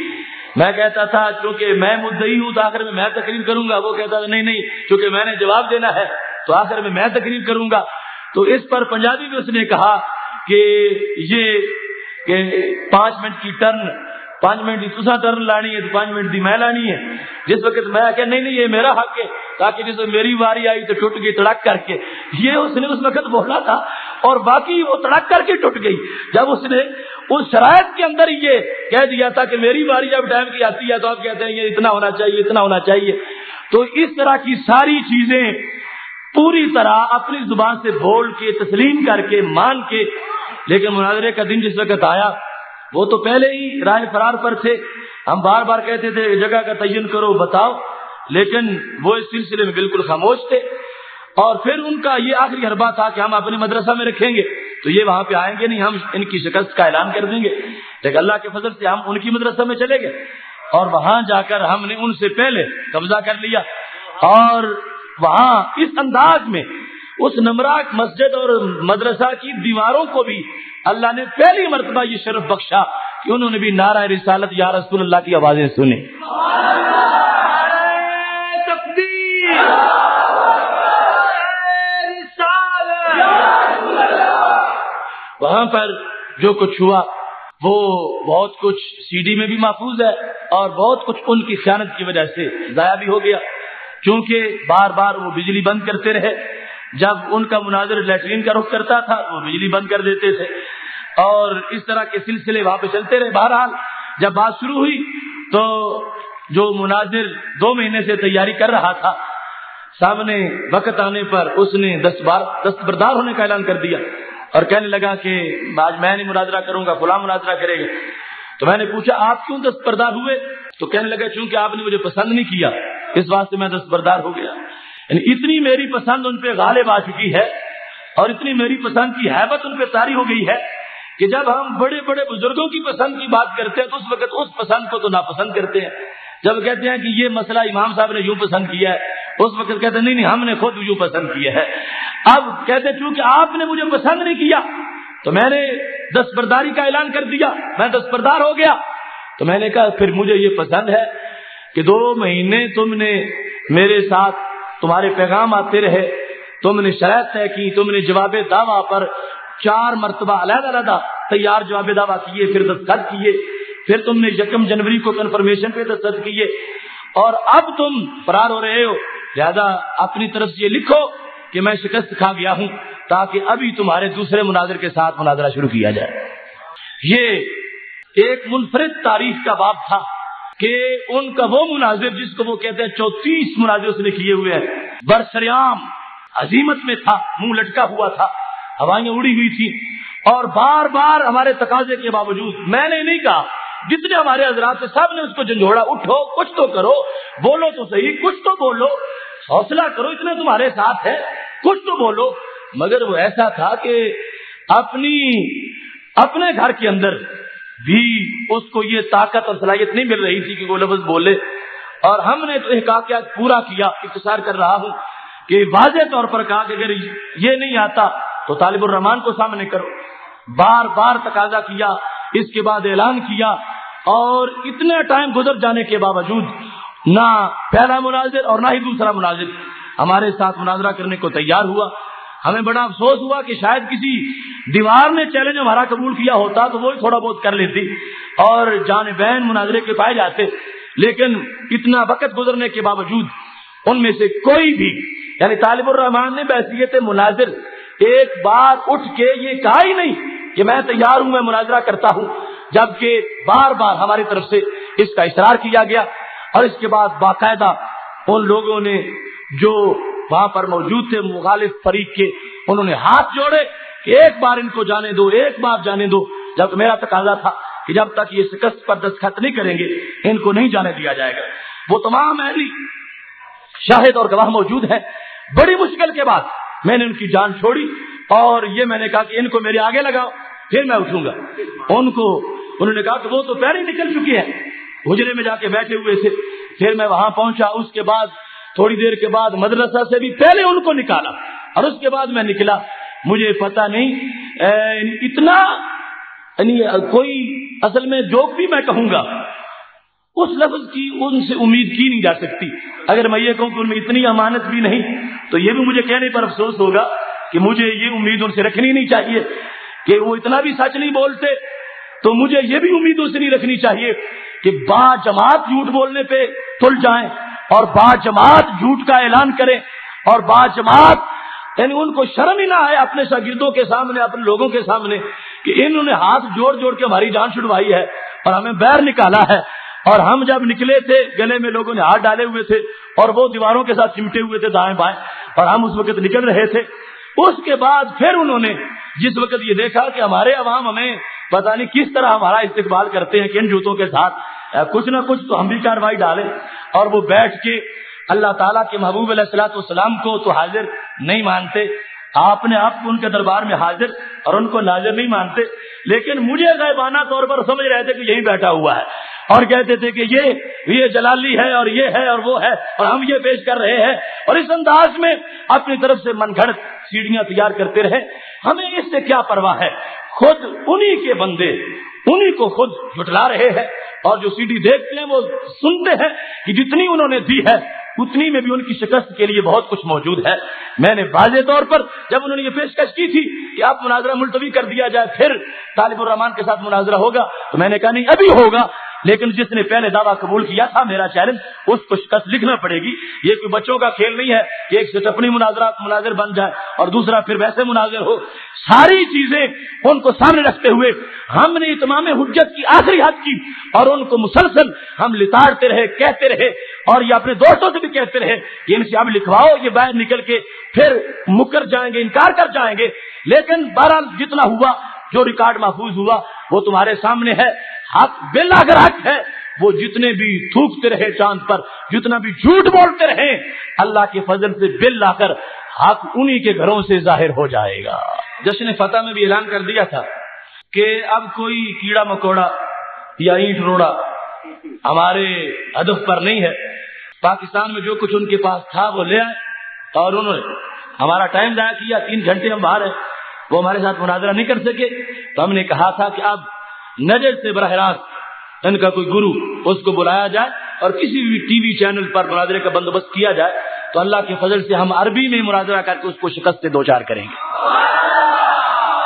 میں کہتا تھا، چونکہ میں مدعی ہوں تو آخر میں میں تقریر کروں گا۔ وہ کہتا تھا، نہیں نہیں، چونکہ میں نے جواب دینا ہے تو آخر میں میں تقریر کروں گا۔ تو اس پر پنجابی میں اس نے کہا کہ یہ کہ پانچ منٹ کی ٹرن پانچ منٹ کی تسا ٹرن لانی ہے، تو پانچ منٹ کی میں لانی ہے۔ جس وقت میں کہ نہیں نہیں، یہ میرا حق ہے۔ تاکہ جس میری باری آئی تو ٹوٹ گئی، تڑک کر کے۔ یہ اس نے اس وقت بولا تھا، اور باقی وہ تڑک کر کے ٹوٹ گئی۔ جب اس نے اس شرائط کے اندر یہ کہہ دیا تھا کہ میری باری جب ٹائم کی آتی ہے، تو آپ کہتے ہیں، یہ اتنا ہونا چاہیے، اتنا ہونا چاہیے۔ تو اس طرح کی ساری چیزیں پوری طرح اپنی زبان سے بول کے، تسلیم کر کے، مان کے۔ لیکن مناظرے کا دن جس وقت آیا وہ تو پہلے ہی رائے فرار پر تھے۔ ہم بار بار کہتے تھے، جگہ کا تعین کرو، بتاؤ۔ لیکن وہ اس سلسلے میں بالکل خاموش تھے۔ اور پھر ان کا یہ آخری حربہ تھا کہ ہم اپنے مدرسہ میں رکھیں گے۔ تو یہ وہاں پہ آئیں گے نہیں، ہم ان کی شکست کا اعلان کر دیں گے۔ لیکن اللہ کے فضل سے ہم ان کی مدرسہ میں چلے گئے۔ اور وہاں جا کر ہم نے ان سے پہلے قبضہ کر لیا۔ اور وہاں اس انداز میں اس نمراک مسجد اور مدرسہ کی دیواروں کو بھی اللہ نے پہلی مرتبہ یہ شرف بخشا کہ انہوں نے بھی نعرہ رسالت یا رسول اللہ کی آوازیں سنی وہاں پر جو کچھ ہوا، وہ بہت کچھ سی ڈی میں بھی محفوظ ہے اور بہت کچھ ان کی خیانت کی وجہ سے ضائع بھی ہو گیا۔ کیونکہ بار بار وہ بجلی بند کرتے رہے جب ان کا مناظر لیٹرین کا رخ کرتا تھا وہ بجلی بند کر دیتے تھے۔ اور اس طرح کے سلسلے وہاں پہ چلتے رہے۔ بہرحال جب بات شروع ہوئی تو جو مناظر دو مہینے سے تیاری کر رہا تھا، سامنے وقت آنے پر اس نے دست بار، دست بردار ہونے کا اعلان کر دیا اور کہنے لگا کہ آج میں نہیں مناظرہ کروں گا، فلاں مناظرہ کرے گا۔ تو میں نے پوچھا، آپ کیوں دست بردار ہوئے؟ تو کہنے لگا، چونکہ آپ نے مجھے پسند نہیں کیا، اس واسطے میں دست بردار ہو گیا۔ یعنی اتنی میری پسند ان پہ غالب آ چکی ہے اور اتنی میری پسند کی حیبت ان پہ تاری ہو گئی ہے کہ جب ہم بڑے بڑے بزرگوں کی پسند کی بات کرتے ہیں تو اس وقت اس پسند کو تو ناپسند کرتے ہیں۔ جب کہتے ہیں کہ یہ مسئلہ امام صاحب نے یوں پسند کیا ہے، اس وقت کہتے ہیں نہیں نہیں، ہم نے خود یوں پسند کیا ہے۔ اب کہتے چونکہ آپ نے مجھے پسند نہیں کیا، تو میں نے دس برداری کا اعلان کر دیا، میں دس بردار ہو گیا۔ تو میں نے کہا، پھر مجھے یہ پسند ہے کہ دو مہینے تم نے میرے ساتھ تمہارے پیغام آتے رہے۔ تم نے شرائط طے کی، تم نے جواب دعوی پر چار مرتبہ علیحدہ علیحدہ تیار جواب دعویٰ کیے، پھر دستخط کیے۔ پھر تم نے یکم جنوری کو کنفرمیشن پہ دستخط کیے۔ اور اب تم فرار ہو رہے ہو۔ لہذا اپنی طرف سے یہ لکھو کہ میں شکست کھا گیا ہوں تاکہ ابھی تمہارے دوسرے مناظر کے ساتھ مناظرہ شروع کیا جائے۔ یہ ایک منفرد تاریخ کا باب تھا۔ کہ ان کا وہ مناظر جس کو وہ کہتے ہیں چوتیس مناظر اس نے کیے ہوئے ہیں۔ برسریام عظیمت میں تھا، منہ لٹکا ہوا تھا، ہوائیں اڑی ہوئی تھی اور بار بار ہمارے تقاضے کے باوجود میں نے نہیں کہا، جتنے ہمارے حضرات سے سب نے اس کو جھنجھوڑا، اٹھو، کچھ تو کرو، بولو تو صحیح، کچھ تو بولو، حوصلہ کرو، اتنے تمہارے ساتھ ہے کچھ تو بولو۔ مگر وہ ایسا تھا کہ اپنی، اپنے گھر کے اندر بھی اس کو یہ طاقت اور صلاحیت نہیں مل رہی تھی کہ وہ لفظ بولے۔ اور ہم نے تو ایک پورا کیا اختصار کر رہا ہوں کہ واضح طور پر کہا کہ اگر یہ نہیں آتا تو طالب الرحمان کو سامنے کرو۔ بار بار تقاضا کیا، اس کے بعد اعلان کیا اور اتنا ٹائم گزر جانے کے باوجود نہ پہلا مناظر اور نہ ہی دوسرا مناظر۔ ہمارے ساتھ مناظرہ کرنے کو تیار ہوا۔ ہمیں بڑا افسوس ہوا کہ شاید کسی دیوار نے چیلنج ہمارا قبول کیا ہوتا تو وہ تھوڑا بہت کر لیتی اور جان مناظرے کے پائے جاتے۔ لیکن اتنا وقت گزرنے کے باوجود ان میں سے کوئی بھی یعنی طالب الرحمان نے بحثیت مناظر ایک بار اٹھ کے یہ کہا ہی نہیں کہ میں تیار ہوں، میں مناظرہ کرتا ہوں، جبکہ بار بار ہماری طرف سے اس کا اصرار کیا گیا۔ اور اس کے بعد باقاعدہ ان لوگوں نے جو وہاں پر موجود تھے مخالف فریق کے۔ انہوں نے ہاتھ جوڑے کہ ایک بار ان کو جانے دو، ایک بار جانے دو۔ جب میرا تقاضا تھا کہ جب تک یہ شکست پر دستخط نہیں کریں گے، ان کو نہیں جانے دیا جائے گا۔ وہ تمام اہلی شاہد اور گواہ موجود ہیں۔ بڑی مشکل کے بعد میں نے ان کی جان چھوڑی اور یہ میں نے کہا کہ ان کو میرے آگے لگاؤ، پھر میں اٹھوں گا۔ ان کو، انہوں نے کہا کہ وہ تو پہلے نکل چکی ہے گجرے میں جا کے بیٹھے ہوئے تھے۔ پھر میں وہاں پہنچا۔ اس کے بعد تھوڑی دیر کے بعد مدرسہ سے بھی پہلے ان کو نکالا اور اس کے بعد میں نکلا۔ مجھے پتا نہیں اتنا یعنی کوئی اصل میں جو بھی میں کہوں گا۔ اس لفظ کی ان سے امید کی نہیں جا سکتی۔ اگر میں یہ کہوں کہ ان میں اتنی امانت بھی نہیں، تو یہ بھی مجھے کہنے پر افسوس ہوگا کہ مجھے یہ امید ان سے رکھنی نہیں چاہیے۔ کہ وہ اتنا بھی سچ نہیں بولتے، تو مجھے یہ بھی امید ان سے نہیں رکھنی چاہیے کہ با جماعت جھوٹ بولنے پہ تل جائیں۔ اور با جماعت جھوٹ کا اعلان کریں اور با جماعت یعنی ان کو شرم ہی نہ آئے اپنے شاگردوں کے سامنے، اپنے لوگوں کے سامنے کہ انہوں نے ہاتھ جوڑ جوڑ کے ہماری جان چھڑوائی ہے اور ہمیں بیر نکالا ہے۔ اور ہم جب نکلے تھے، گلے میں لوگوں نے ہاتھ ڈالے ہوئے تھے اور وہ دیواروں کے ساتھ چمٹے ہوئے تھے دائیں بائیں اور ہم اس وقت نکل رہے تھے۔ اس کے بعد پھر انہوں نے جس وقت یہ دیکھا کہ ہمارے عوام ہمیں پتہ نہیں کس طرح ہمارا استقبال کرتے ہیں، کن جوتوں کے ساتھ کچھ نہ کچھ تو ہم بھی کاروائی ڈالیں۔ اور وہ بیٹھ کے اللہ تعالیٰ کے محبوب علیہ السلاۃ والسلام کو تو حاضر نہیں مانتے۔ آپ نے آپ کو ان کے دربار میں حاضر اور ان کو ناظر نہیں مانتے۔ لیکن مجھے غائبانہ طور پر سمجھ رہے تھے کہ یہی بیٹھا ہوا ہے۔ اور کہتے تھے کہ یہ یہ جلالی ہے اور یہ ہے اور وہ ہے اور ہم یہ پیش کر رہے ہیں۔ اور اس انداز میں اپنی طرف سے من گھڑت سیڑھیاں تیار کرتے رہے۔ ہمیں اس سے کیا پرواہ ہے؟ خود انہی کے بندے، انہی کو خود جٹلا رہے ہیں۔ اور جو سی ڈی دیکھتے ہیں وہ سنتے ہیں کہ جتنی انہوں نے دی ہے، اتنی میں بھی ان کی شکست کے لیے بہت کچھ موجود ہے۔ میں نے واضح طور پر جب انہوں نے یہ پیشکش کی تھی کہ آپ مناظرہ ملتوی کر دیا جائے، پھر طالب الرحمان کے ساتھ مناظرہ ہوگا، تو میں نے کہا نہیں، ابھی ہوگا۔ لیکن جس نے پہلے دعویٰ قبول کیا تھا میرا چیلنج، اس کو شکست لکھنا پڑے گی۔ یہ کوئی بچوں کا کھیل نہیں ہے کہ ایک سے اپنی مناظر بن جائے اور دوسرا پھر ویسے مناظر ہو۔ ساری چیزیں ان کو سامنے رکھتے ہوئے ہم نے اتمام حجت کی آخری حد کی اور ان کو مسلسل ہم لتاڑتے رہے، کہتے رہے اور یہ اپنے دوستوں سے بھی کہتے رہے کہ ان سے اب لکھواؤ، یہ باہر نکل کے پھر مکر جائیں گے، انکار کر جائیں گے۔ لیکن بہرحال جتنا ہوا، جو ریکارڈ محفوظ ہوا، وہ تمہارے سامنے ہے۔ حق بل اگر ہے، وہ جتنے بھی تھوکتے رہے چاند پر، جتنا بھی جھوٹ بولتے رہے، اللہ کے فضل سے بل لا کر حق انہی کے گھروں سے ظاہر ہو جائے گا۔ جشن فتح میں بھی اعلان کر دیا تھا کہ اب کوئی کیڑا مکوڑا یا اینٹ روڑا ہمارے ہدف پر نہیں ہے۔ پاکستان میں جو کچھ ان کے پاس تھا، وہ لے آئے اور انہوں نے ہمارا ٹائم ضائع کیا، تین گھنٹے ہم باہر ہیں، وہ ہمارے ساتھ مناظرہ نہیں کر سکے۔ تو ہم نے کہا تھا کہ اب نظر سے براہ راست ان کا کوئی گرو اس کو بلایا جائے اور کسی بھی ٹی وی چینل پر مناظرے کا بندوبست کیا جائے تو اللہ کے فضل سے ہم عربی میں مناظرہ کر کے اس کو شکست سے دو چار کریں گے۔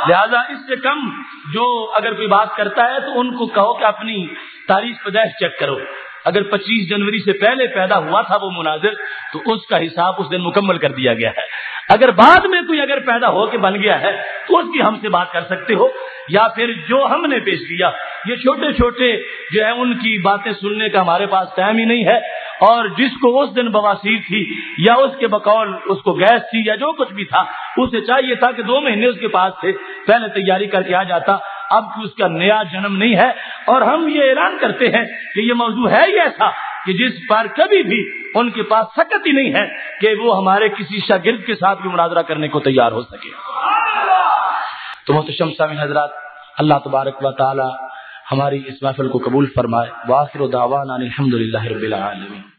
لہذا اس سے کم جو اگر کوئی بات کرتا ہے تو ان کو کہو کہ اپنی تاریخ پیدائش چیک کرو۔ اگر پچیس جنوری سے پہلے پیدا ہوا تھا وہ مناظر، تو اس کا حساب اس دن مکمل کر دیا گیا ہے۔ اگر بعد میں کوئی اگر پیدا ہو کے بن گیا ہے، تو اس کی ہم سے بات کر سکتے ہو۔ یا پھر جو ہم نے پیش کیا، یہ چھوٹے چھوٹے جو ہے ان کی باتیں سننے کا ہمارے پاس ٹائم ہی نہیں ہے۔ اور جس کو اس دن بواسیر تھی، یا اس کے بقول اس کو گیس تھی، یا جو کچھ بھی تھا، اسے چاہیے تھا کہ دو مہینے اس کے پاس تھے۔ پہلے تیاری کر کے آ جاتا۔ اب اس کا نیا جنم نہیں ہے اور ہم یہ اعلان کرتے ہیں کہ یہ موضوع ہے ہی ایسا کہ جس پر کبھی بھی ان کے پاس سکت ہی نہیں ہے کہ وہ ہمارے کسی شاگرد کے ساتھ بھی مناظرہ کرنے کو تیار ہو سکے۔ تو محتشم سامن حضرات، اللہ تبارک و تعالی ہماری اس محفل کو قبول فرمائے۔ واخر دعوانا الحمد للہ رب العالمین۔